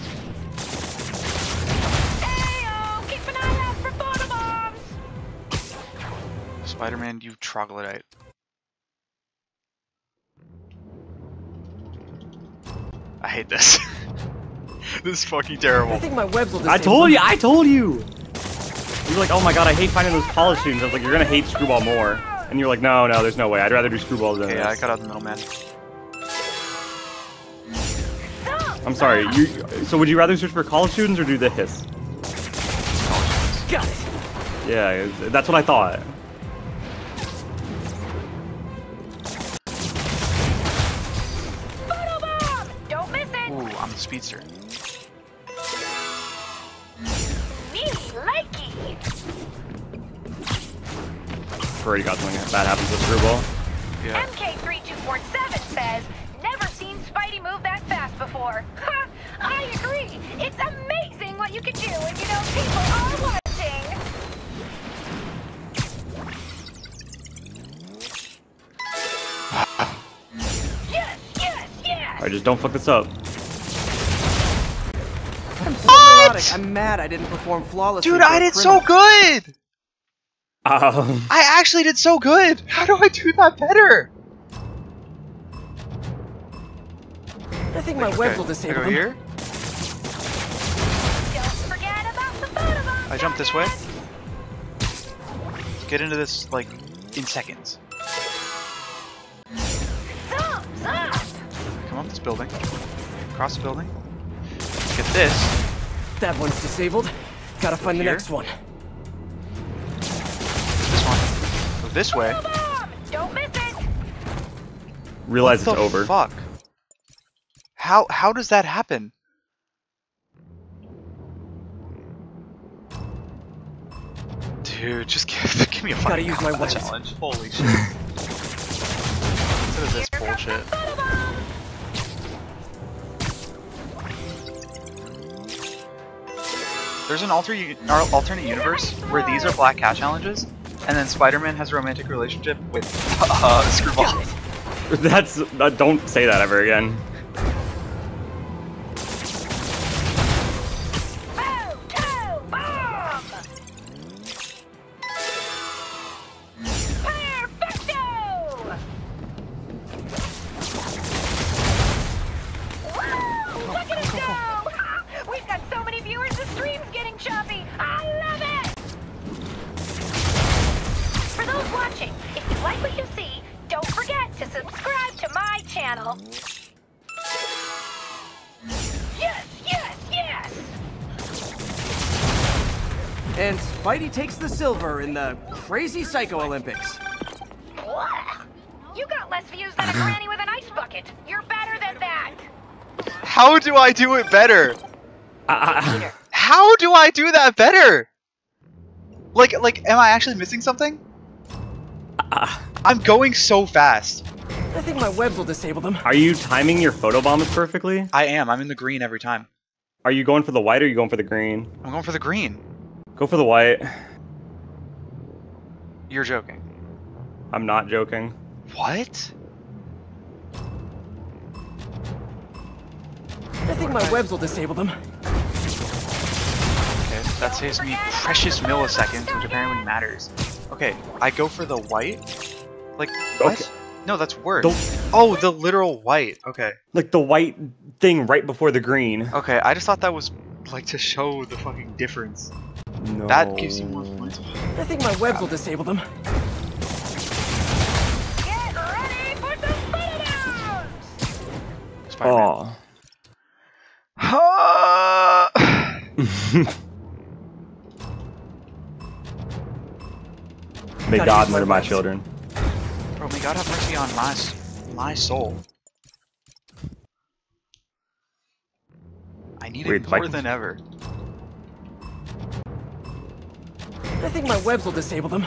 Spider-Man, you troglodyte. I hate this. this is fucking terrible. I think my webs will disable I told you. I told you. You're like, oh my god, I hate finding those college students. I was like, you're gonna hate Screwball more. And you're like, no, no, there's no way. I'd rather do Screwball than Okay, yeah, I this. cut out the middleman. I'm sorry. You. So would you rather search for college students or do the hiss? Got it. Yeah, that's what I thought. Speedster. Me likey! Already got something bad happens with Screwball. Yeah. MK3247 says, never seen Spidey move that fast before. Ha! I agree! It's amazing what you can do when you know people are watching! Yes, yes, yes! Alright, just don't fuck this up. I'm so neurotic. I'm mad I didn't perform flawlessly. Dude, I I a did so good! Um, I actually did so good! How do I do that better? I think my Okay, webs will disable go them. here. Don't forget about the photobomb! I jump this way. Get into this, like, in seconds. Thumbs! Come up this building. Cross the building. Get this. That one's disabled. Gotta find the next one. This one. Go this way. Don't miss it! realize What it's the over. Fuck. How how does that happen? Dude, just give, give me a Gotta use my combat webs. challenge. Holy shit. Instead of this bullshit. There's an alter alternate universe where these are Black Cat challenges, and then Spider-Man has a romantic relationship with uh, Screwball. That's. Uh, don't say that ever again. Silver in the Crazy Psycho Olympics. Blah. You got less views than a granny with an ice bucket. You're better than that. How do I do it better? How do I do that better? Like, like, am I actually missing something? I'm going so fast. I think my webs will disable them. Are you timing your photo bombs perfectly? I am. I'm in the green every time. Are you going for the white or are you going for the green? I'm going for the green. Go for the white. You're joking. I'm not joking. What? I think my webs will disable them. Okay, that saves me precious milliseconds, which apparently matters. Okay, I go for the white. Like, what? Okay. No, that's worse. The- Oh, the literal white. Okay. Like the white thing right before the green. Okay, I just thought that was like to show the fucking difference. No. That gives you more points. I think my webs will disable them. Get ready for some photos! Oh. May Gotta God use my murder my children. Bro, may God have mercy on my my soul. I need Wait, it more Vikings- than ever. I think my webs will disable them.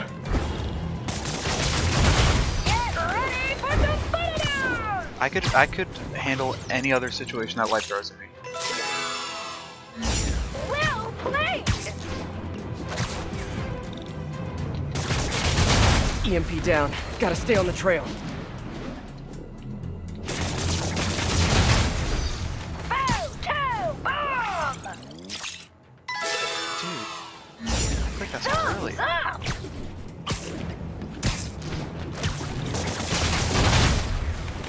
I could I could handle any other situation that life throws at me. Well played! EMP down. Gotta stay on the trail.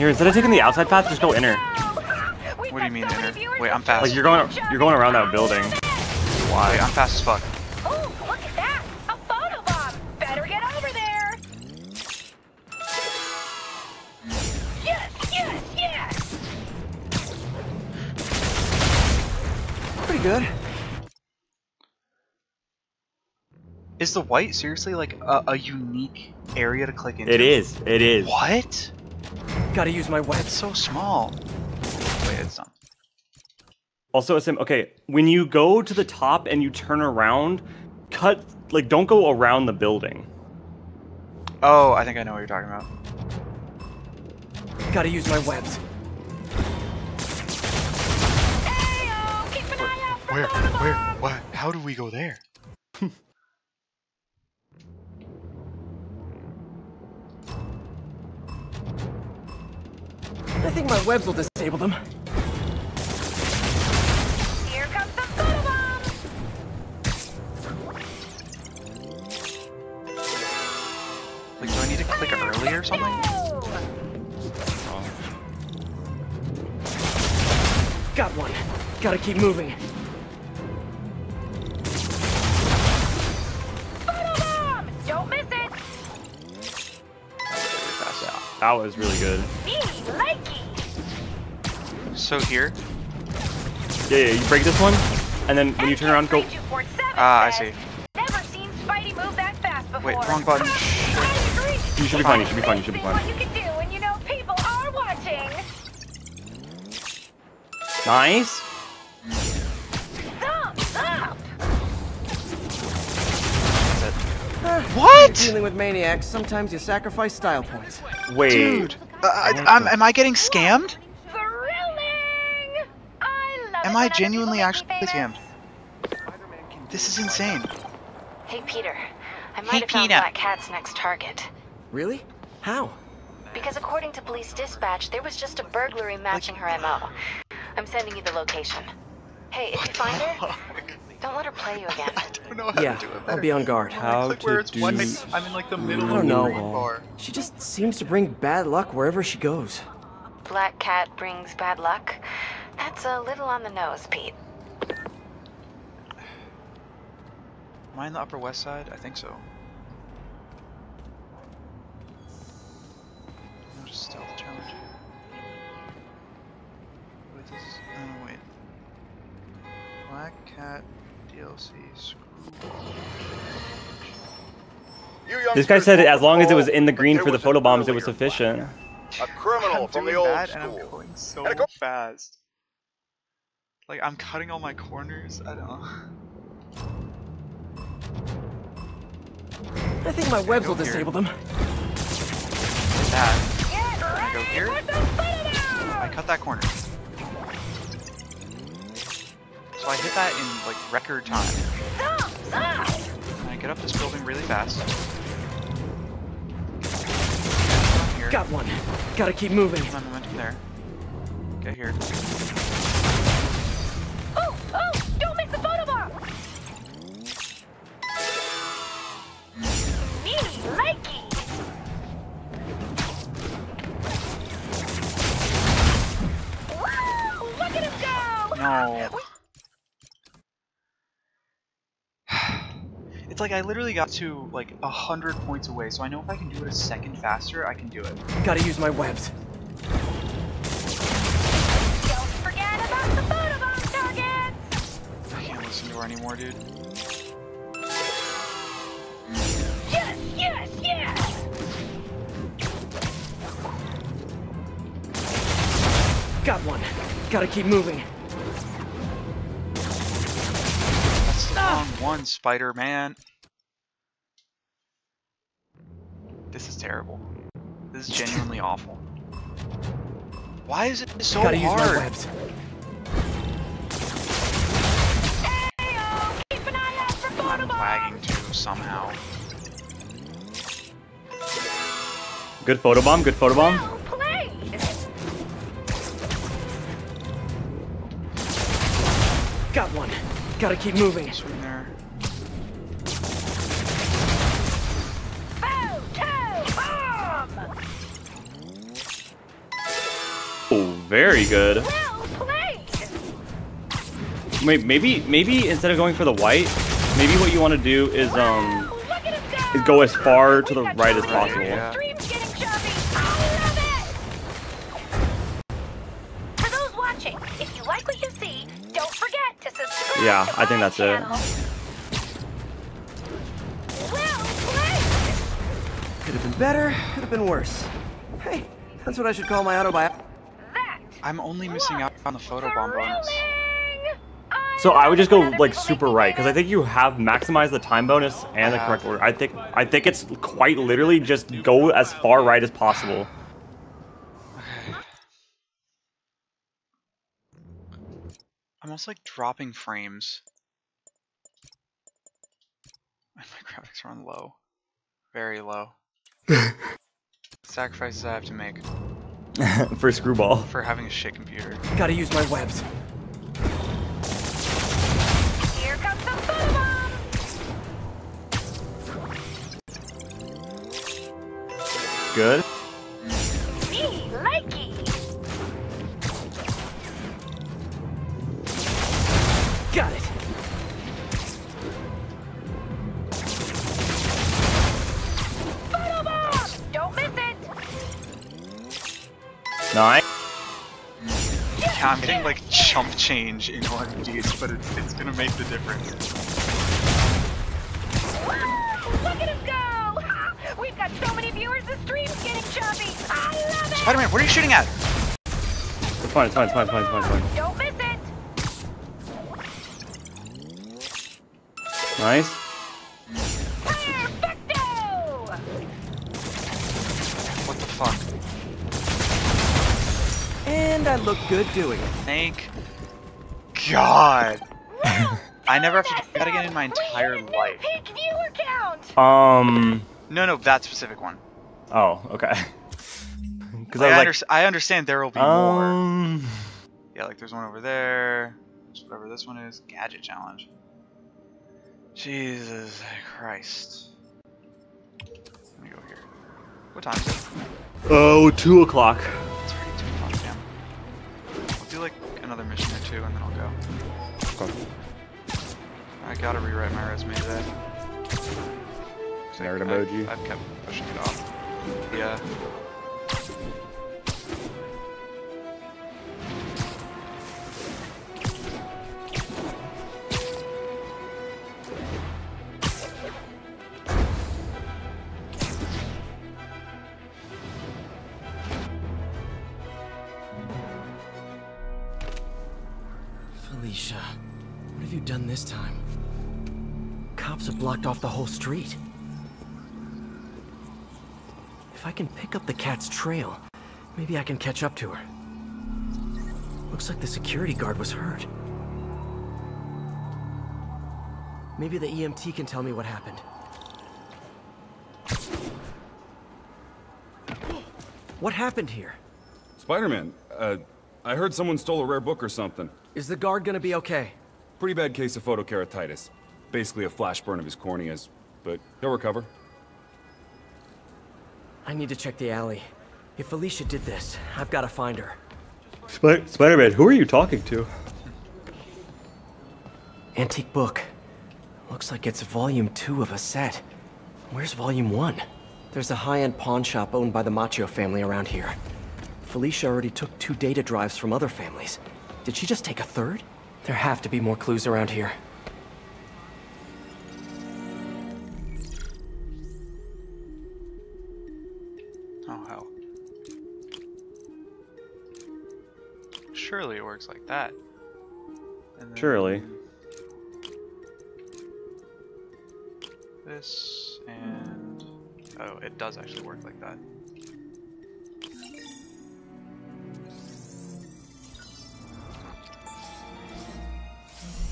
Here, instead of taking the outside path, just go inner. What do you mean inner? Wait, I'm fast. Like you're going, you're going around that building. Why? I'm fast as fuck. Oh, look at that! A photo bomb! Better get over there! Yes, yes, yes! Pretty good. Is the white seriously like a, a unique area to click into? It is. It is. What? Gotta use my webs. It's so small. Wait, it's not. Also, Sim, okay, when you go to the top and you turn around, cut like don't go around the building. Oh, I think I know what you're talking about. Gotta use my webs. Where? Where? What? How do we go there? I think my webs will disable them. Here comes the photo bomb! Like, do I need to click early or something? Got one. Gotta keep moving. That was really good. So here? Yeah, yeah, you break this one, and then when you turn around, go. Ah, I see. Never seen Spidey move that fast before. Wait, wrong button. You should be fine. You should be fine. You should be What fine. you What? Dealing with maniacs, sometimes you sacrifice style points. Wait. Dude, uh, I, I'm, am I getting scammed? Thrilling! I love Am I when other genuinely people actually make me scammed? This is insane. Hey, Peter. I might Hey, have found Peter. Black Cat's next target. Really? How? Because according to police dispatch, there was just a burglary matching her MO. I'm sending you the location. Hey, if you find her, don't let her play you again. I don't know how yeah, to do it. I'll be on guard. How like to do... One, I'm in like the middle I don't know. She just seems to bring bad luck wherever she goes. Black cat brings bad luck? That's a little on the nose, Pete. Am I in the Upper West Side? I think so. Stealth challenge. Wait, this is... Oh, wait. Black cat guy said as long as it was in the green for the photobombs, it was sufficient. A criminal from the old that and I'm going so And fast. Like I'm cutting all my corners. I don't know. I think my webs will Go here. disable them. That. I go here. I cut that corner. So I hit that in like record time. And I get up this building really fast. Got one. Gotta keep moving. My momentum there. Get here. Like I literally got to like a hundred points away, so I know if I can do it a second faster, I can do it. Gotta use my webs. Don't forget about the photobomb targets! I can't listen to her anymore, dude. Yes, yes, yes! Got one. Gotta keep moving. That's the wrong one, Spider-Man. This is terrible. This is genuinely awful. Why is it so Gotta use hard? my webs. I'm lagging too somehow. Good photobomb, good photobomb. Got one. Gotta keep moving. Very good. Well played! Wait, maybe maybe instead of going for the white, maybe what you want to do is um is go as far to the right as possible. Stream's getting chubby! I love it! For those watching, if you like what you see, don't forget to subscribe Yeah, I think that's it. channel. Well played! Could have been better, could have been worse. Hey, that's what I should call my autobiography. I'm only missing out on the photobomb bonus. So I would just go like super right because I think you have maximized the time bonus and the correct order. I think I think it's quite literally just go as far right as possible. I'm also like dropping frames. And my graphics are on low. Very low. Sacrifices I have to make for screwball. for having a shit computer. Gotta use my webs. Here comes the photobomb! Good. Me likey! Got it. Nice. Yeah, I'm getting like chump change in RMGs, but it, it's gonna make the difference. Look at him go! We've got so many viewers, the stream's getting chubby! I love it! Spider-Man, what are you shooting at? Fine. It's fine. It's fine. It's fine. It's fine. It's fine. Don't miss it! Nice. And I look good doing it. Thank God. I never have to do that again in my entire life. Peak viewer count! Um. No, no, that specific one. Oh, okay. Because Like, I I, was underst- I understand there will be like, more. um. Yeah, like there's one over there. There's whatever this one is. Gadget challenge. Jesus Christ. Let me go here. What time is it? Oh, two o'clock. I gotta rewrite my resume today. I- Nerd I've- emoji. I've kept pushing it off. Yeah. Blocked off the whole street. If I can pick up the cat's trail, maybe I can catch up to her. Looks like the security guard was hurt. Maybe the EMT can tell me what happened. What happened here? Spider-Man, uh, I heard someone stole a rare book or something. Is the guard gonna be okay? Pretty bad case of photokeratitis. Basically a flash burn of his corneas, but he'll recover. I need to check the alley. If Felicia did this, I've gotta find her. Sp Spider-Man, who are you talking to? Antique book. Looks like it's volume two of a set. Where's volume one? There's a high-end pawn shop owned by the Machio family around here. Felicia already took two data drives from other families. Did she just take a third? There have to be more clues around here. Surely it works like that. And then Surely. This and oh, it does actually work like that.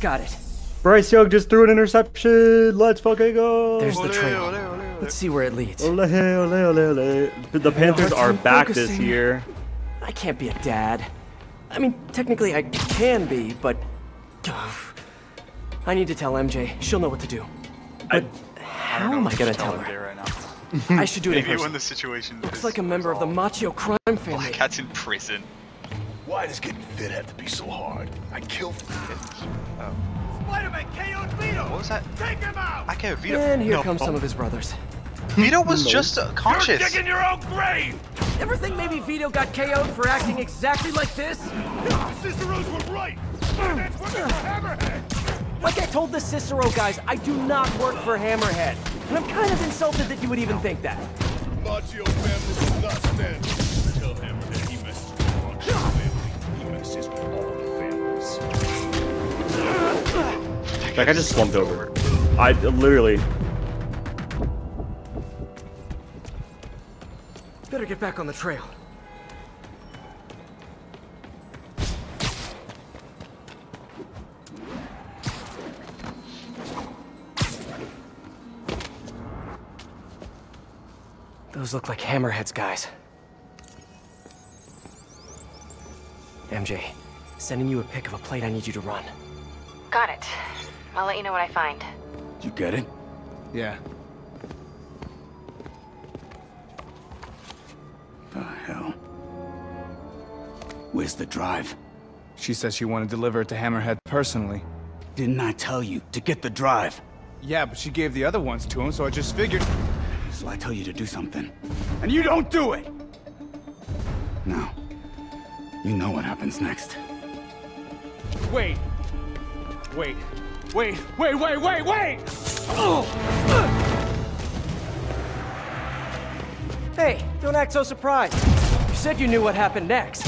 Got it. Bryce Young just threw an interception. Let's fucking go. There's the trail. Let's see where it leads. Ole, ole, ole, ole. The Panthers are back this year. I can't be a dad. I mean, technically I can be, but... I need to tell MJ. She'll know what to do. But how am I gonna tell her? right now. I should do it in Maybe person. when the situation Looks is like a member of the Machio crime family. Black Cat's in prison. Why does getting fit have to be so hard? I kill Oh. Spider-Man KO'd Vito! What was that? Take him out! I can't Vito. And here no. come some oh. of his brothers. Vito was No. just uh, conscious. You're digging your own grave! Ever think maybe Vito got KO'd for acting exactly like this? Cicero's were right! Spider-Man's working for Hammerhead! Like I told the Cicero guys, I do not work for Hammerhead. And I'm kind of insulted that you would even think that. Machio family will not stand. Tell Hammerhead he messes with Machio family. He messes with all the families. That guy just slumped over. I literally. Better get back on the trail. Those look like Hammerhead's guys. MJ, sending you a pic of a plate I need you to run. Got it. I'll let you know what I find. You get it? Yeah. The hell? Where's the drive? She says she wanted to deliver it to Hammerhead personally. Didn't I tell you to get the drive? Yeah, but she gave the other ones to him, so I just figured. So I tell you to do something, and you don't do it! Now, you know what happens next. Wait. Wait. Wait, wait, wait, wait, wait! Hey, don't act so surprised. You said you knew what happened next.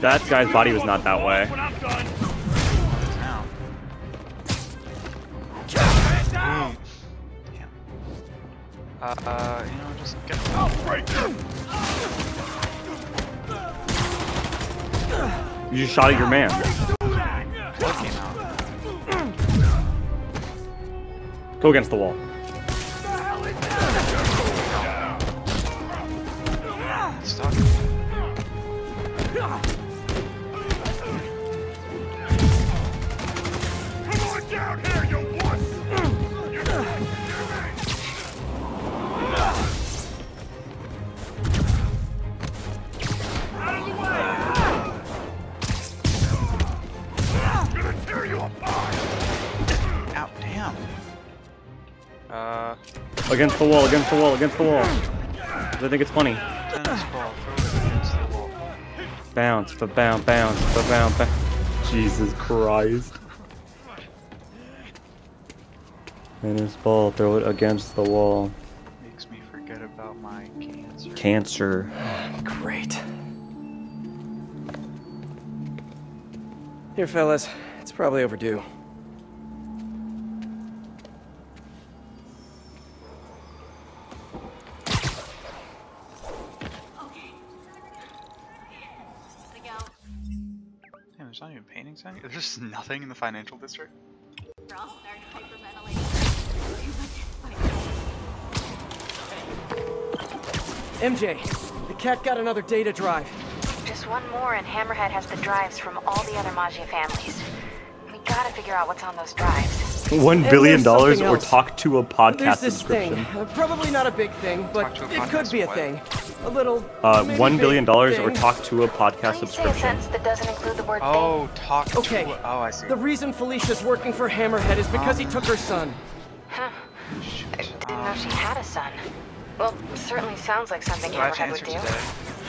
That guy's body was not that way. Mm. Uh, uh, you know, just get. You just shot at your man. What came out? Go against the wall. Against the wall, against the wall, against the wall. I think it's funny. tennis ball, throw it against the wall. Bounce, but bounce, bounce, but bounce, bounce. Jesus Christ. Tennis ball, throw it against the wall. Makes me forget about my cancer. Cancer. Great. Here, fellas. It's probably overdue. Even paintings on There's just nothing in the financial district. MJ, the cat got another data drive. Just one more and Hammerhead has the drives from all the other Maggia families. We gotta figure out what's on those drives. One And billion there's dollars or talk to a podcast this subscription. thing. Uh, probably not a big thing, but it could be a what? thing. A little. Uh, maybe one big billion dollars or talk to a podcast Please say a subscription. that doesn't include the word Oh, talk Okay. to. Oh, I see. The reason Felicia's working for Hammerhead is because he took her son. thing. Huh. I didn't know she had a son. Well, certainly sounds like something Glad you Hammerhead would do. today.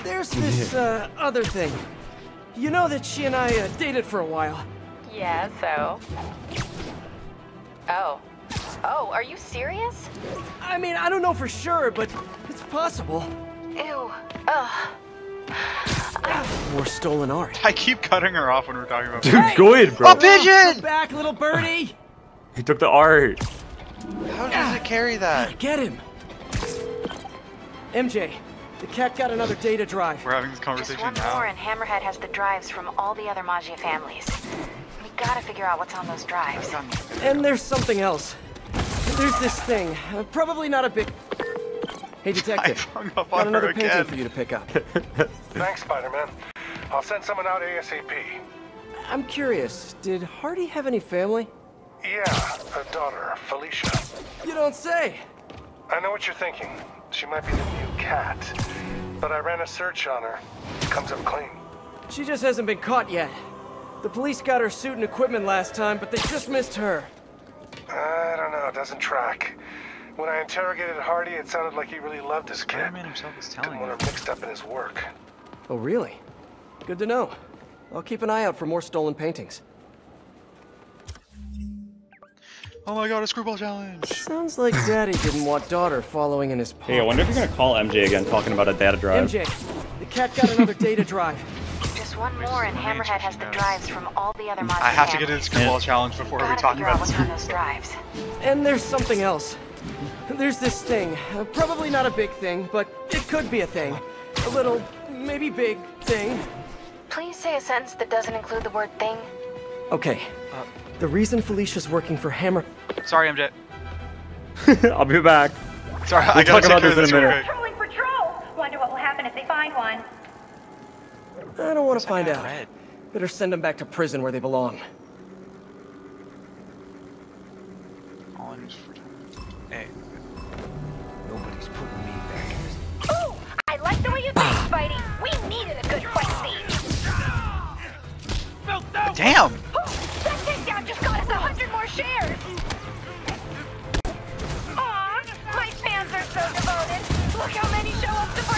There's this uh, other thing. You know that she and I uh, dated for a while. Yeah, so. Oh. Oh, are you serious? I mean, I don't know for sure, but it's possible. Ew. Ugh. More stolen art. I keep cutting her off when we're talking about. Dude, go good, bro. A pigeon! Back, little birdie! He took the art. How does it carry that? Get him! MJ, the cat got another data drive. We're having this conversation Just conversation one now. more and Hammerhead has the drives from all the other Maggia families. We gotta figure out what's on those drives. And there's something else. There's this thing. Uh, probably not a big. Hey, detective. hung up got on another her painting again. for you to pick up. Thanks, Spider-Man. I'll send someone out ASAP. I'm curious. Did Hardy have any family? Yeah, a daughter, Felicia. You don't say. I know what you're thinking. She might be the new cat. But I ran a search on her. Comes up clean. She just hasn't been caught yet. The police got her suit and equipment last time, but they just missed her. I don't know, it doesn't track. When I interrogated Hardy, it sounded like he really loved his kid. Spider-Man himself is telling Didn't want her mixed up in his work. Oh, really? Good to know. I'll keep an eye out for more stolen paintings. Oh my god, a screwball challenge! Sounds like Daddy didn't want daughter following in his paw. Hey, I wonder if you're gonna call MJ again talking about a data drive. MJ, the cat got another data drive. Just one more and Hammerhead has the drives from all the other Maggia I have to get families. into the screwball challenge before we talk figure out about what's this. on those drives. And there's something else. There's this thing. Uh, probably not a big thing, but it could be a thing. A little, maybe big thing. Please say a sentence that doesn't include the word thing. Okay. the reason Felicia's working for Hammer. Sorry, MJ. I'll be back. Sorry, we'll I gotta talk about this in a this real minute. Patrolling patrol! Wonder what will happen if they find one. I don't want to find out. Better send them back to prison where they belong. All I need is for Hey. Nobody's putting me back in this. Ooh! I like the way you think, Spidey! We needed a good fight scene! Damn! Ooh, that takedown just got us a hundred more shares! Aw, my fans are so devoted! Look how many show up to participate!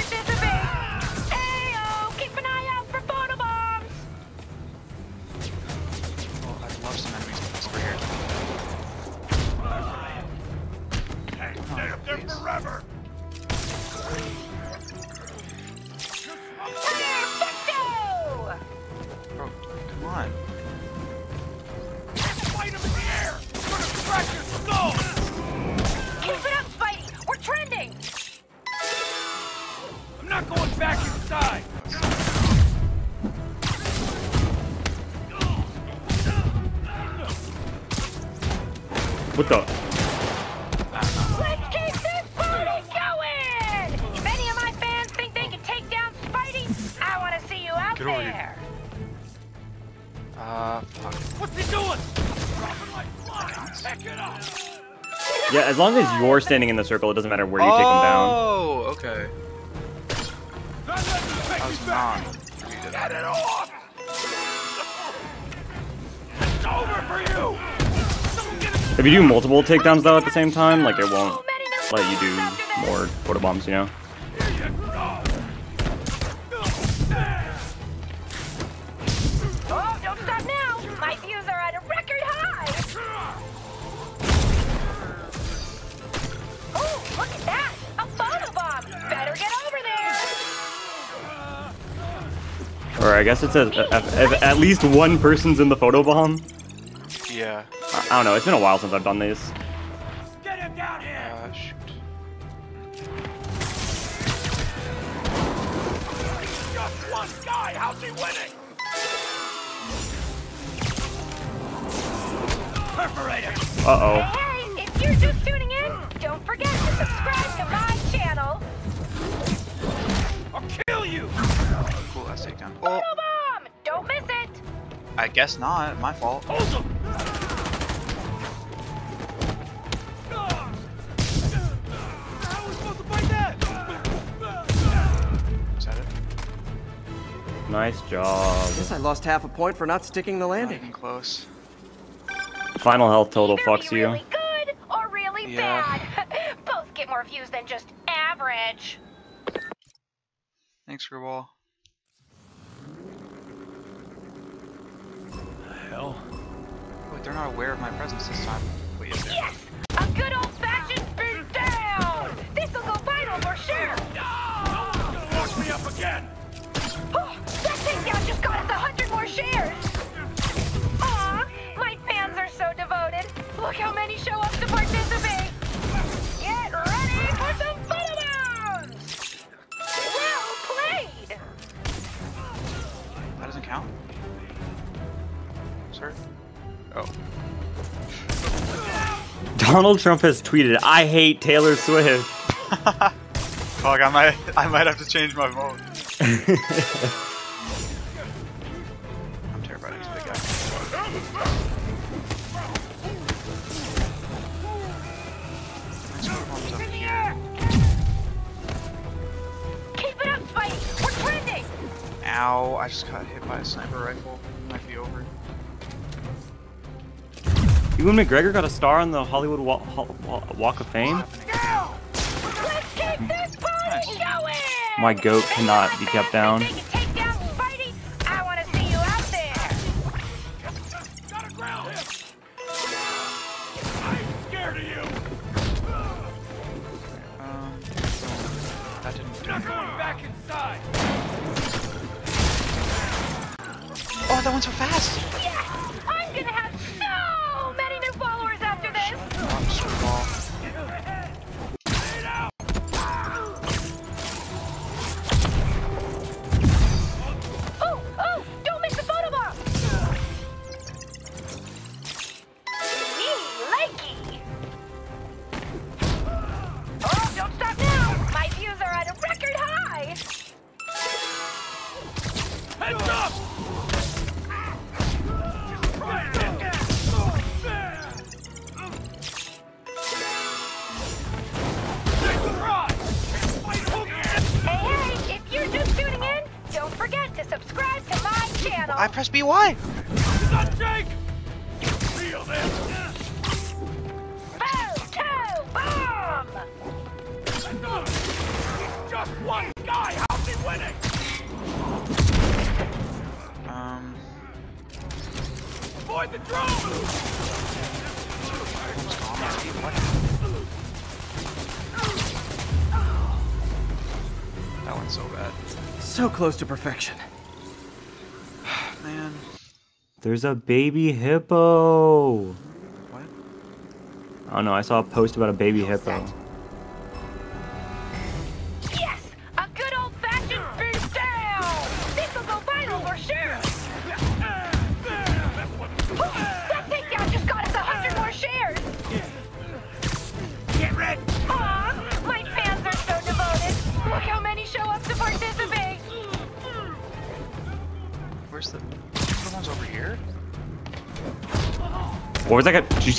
Forever! Long as you're standing in the circle, it doesn't matter where you take them down. Oh, okay. I was not. Get it off! It's over for you! If you do multiple takedowns though at the same time, like it won't let you do more photo bombs, you know? I guess it says if, if at least one person's in the photo bomb. Yeah. I, I don't know. It's been a while since I've done these. Uh, shoot. Just one guy. How's he winning? Perforator. Uh oh. Hey, if you're just tuning in, don't forget to subscribe to my channel. I'll kill you. Cool, that's takedown. Oh, Photo bomb! Don't miss it. I guess not. My fault. Is that it? Nice job. I Guess I lost half a point for not sticking the Not landing. even close. Final health total Either fucks you. really good or really Yeah. bad. Both get more views than just average. Thanks, Screwball. Hell. Wait, they're not aware of my presence this time. Wait, yes, they are. Yes! A good old-fashioned beat down! This'll go viral for sure! Wash me up again. Oh, that takedown just got us a hundred more shares! Aw, my fans are so devoted. Look how many show up to participate! Get ready for some photo bombs! Well played! Count? Sir? Oh. Donald Trump has tweeted, "I hate Taylor Swift." Fuck, I might, I might have to change my vote. Ow, I just got hit by a sniper rifle. Might be over. Ewan McGregor got a star on the Hollywood Wa- Wa- Walk of Fame. Let's keep this party going! My goat cannot be kept down. Close to perfection. Man. There's a baby hippo. What? Oh, I don't know. I saw a post about a baby hippo. Yes!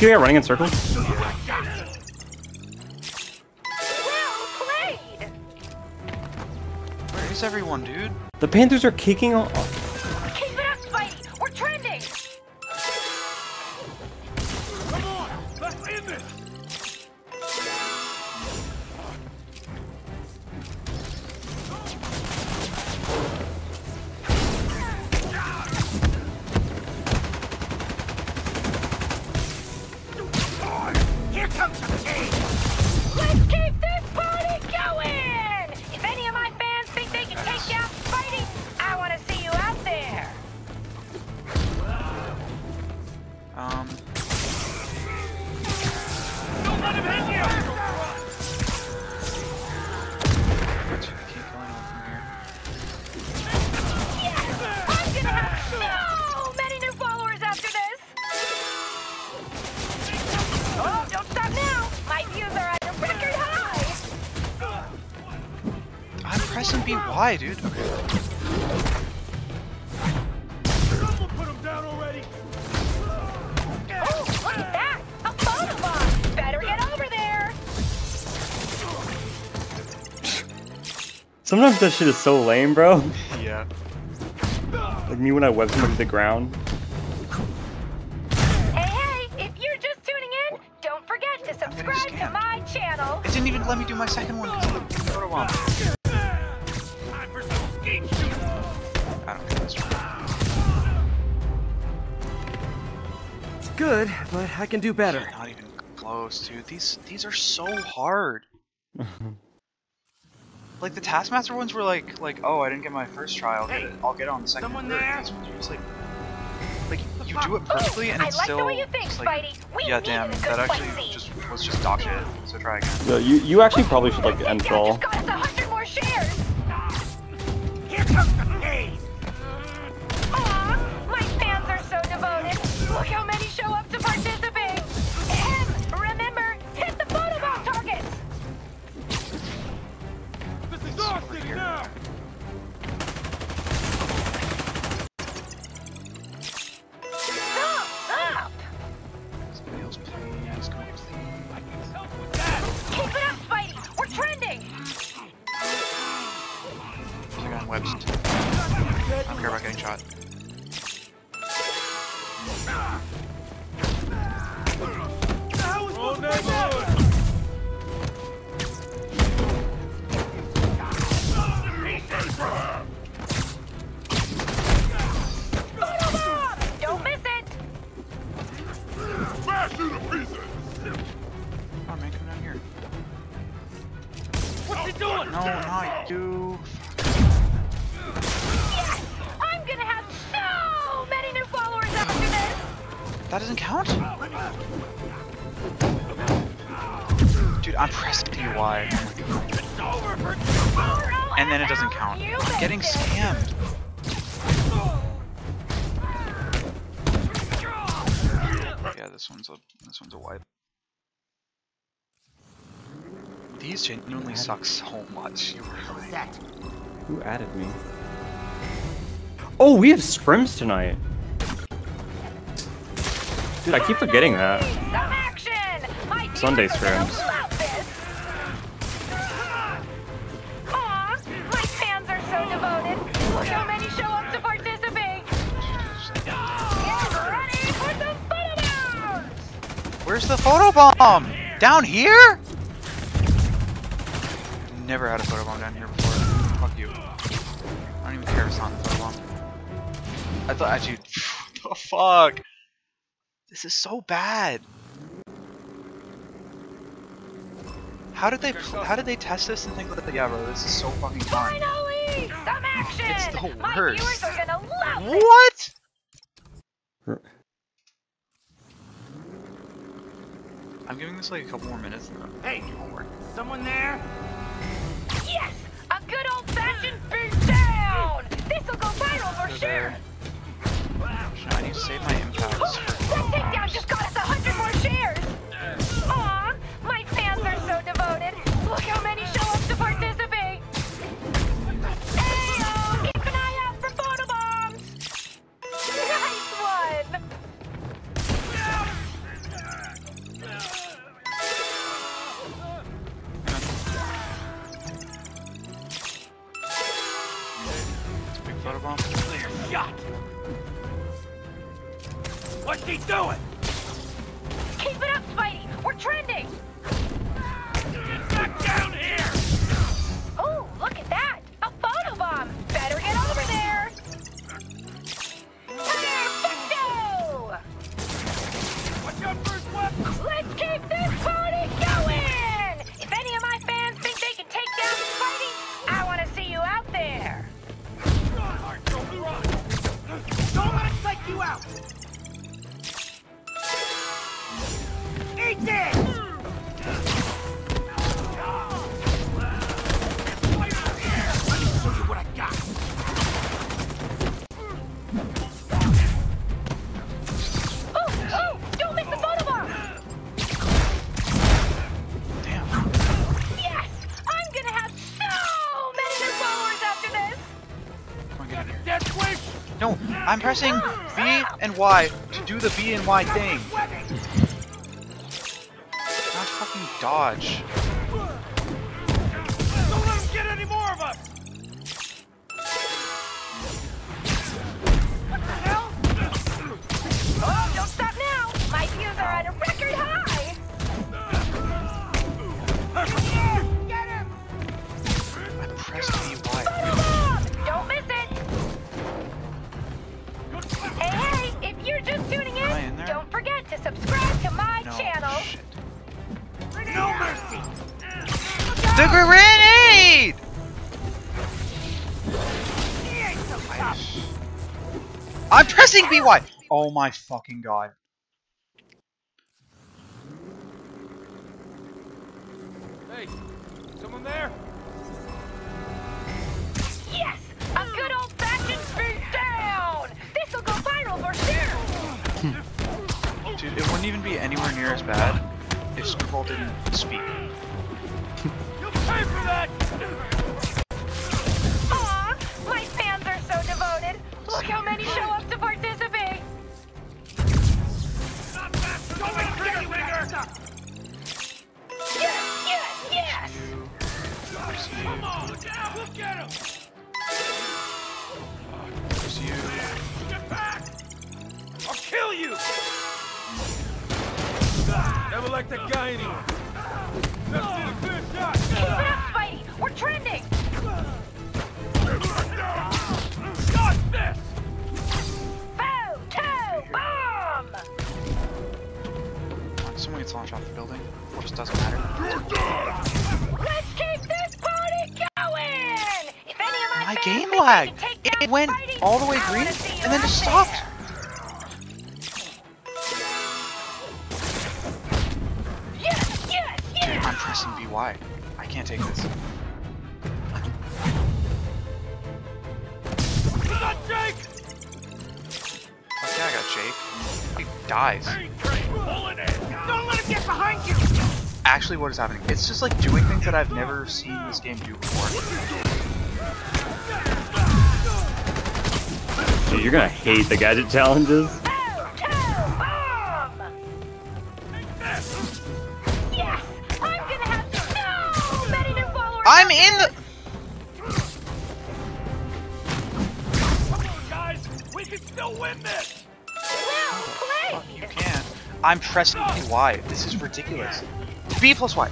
See that running in circles? Well! Where is everyone, dude? The Panthers are kicking off. That shit is so lame, bro. Yeah. Like me when I web somebody to the ground. Hey, hey! If you're just tuning in, don't forget to subscribe to my channel. It didn't even let me do my second one because of the photo bomb. I don't think that's right. It's good, but I can do better. Not even close, dude. These these are so hard. like the Taskmaster ones were like like oh I didn't get my first try I'll get it I'll get it on the second. someone third. there? These ones are just like like you do it perfectly and I it's like the still way you think, like Spidey. We yeah damn that actually scene. just was just dog shit. So try again. Yeah, you you actually probably should like end it all. Got us a hundred more shares. Here comes genuinely suck so much. You really. Who added me? Oh, we have scrims tonight. Dude, I keep forgetting that. Some action! My Sunday viewers are gonna scrims. love my fans are so devoted. Look many show up to participate. Get ready for some photobombs! Where's the photobomb? Down here? Never had a photobomb down here before. Fuck you. I don't even care if it's not the photobomb. I thought actually the fuck? This is so bad. How did they how did they test this and think that yeah bro this is so fucking fun? Finally! Some action! It's the My worst. viewers are gonna love this. What? I'm giving this like a couple more minutes and then Hey, someone there? Yes! A good old-fashioned beat down! This'll go viral for sure! I need to save my impacts That takedown just got What's he doing? Keep it up, Spidey. We're trending. I'm pressing B and Y to do the B and Y thing. Not fucking dodge. Pressing BY! Oh my fucking god. Hey, someone there? Yes! A good old-fashioned beat down! This'll go viral for sure! Dude, it wouldn't even be anywhere near as bad if Screwball didn't speak. It went all the way green and then just stopped. Yes! I'm pressing BY. I can't take this. Jake! Fuck yeah, I got Jake. He dies. Actually, what is happening? It's just like doing things that I've never seen this game do before. Dude, you're gonna hate the gadget challenges. Yes! I'm gonna have so many new followers! I'm in the. Come on, guys! We can still win this! Well played! You can. I'm pressing Y. This is ridiculous. B plus Y.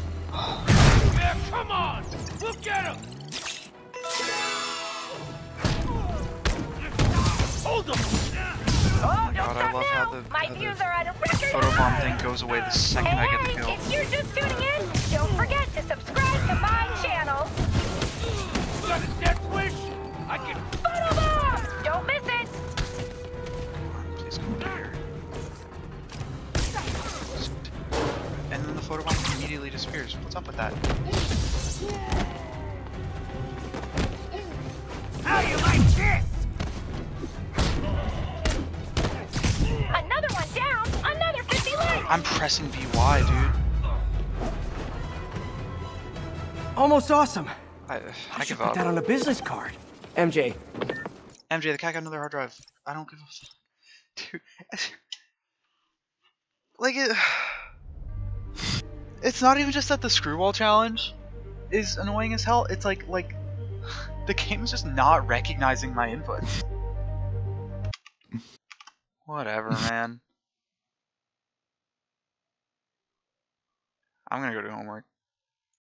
the- My how the views are at a record Photobomb high! thing goes away the second hey, I get the hey, kill. if you're just tuning in, don't forget to subscribe to my channel. Got a death wish? I can... Photobomb! Don't miss it! Please come here. And then the photobomb immediately disappears. What's up with that? Pressing BY, dude. Almost awesome. I, I I should give put up. that on a business card. MJ, MJ, the cat got another hard drive. I don't give a fuck. Dude. Like, it. It's not even just that the screwball challenge is annoying as hell. It's like, like, the game's just not recognizing my inputs. Whatever, man. I'm gonna go do homework.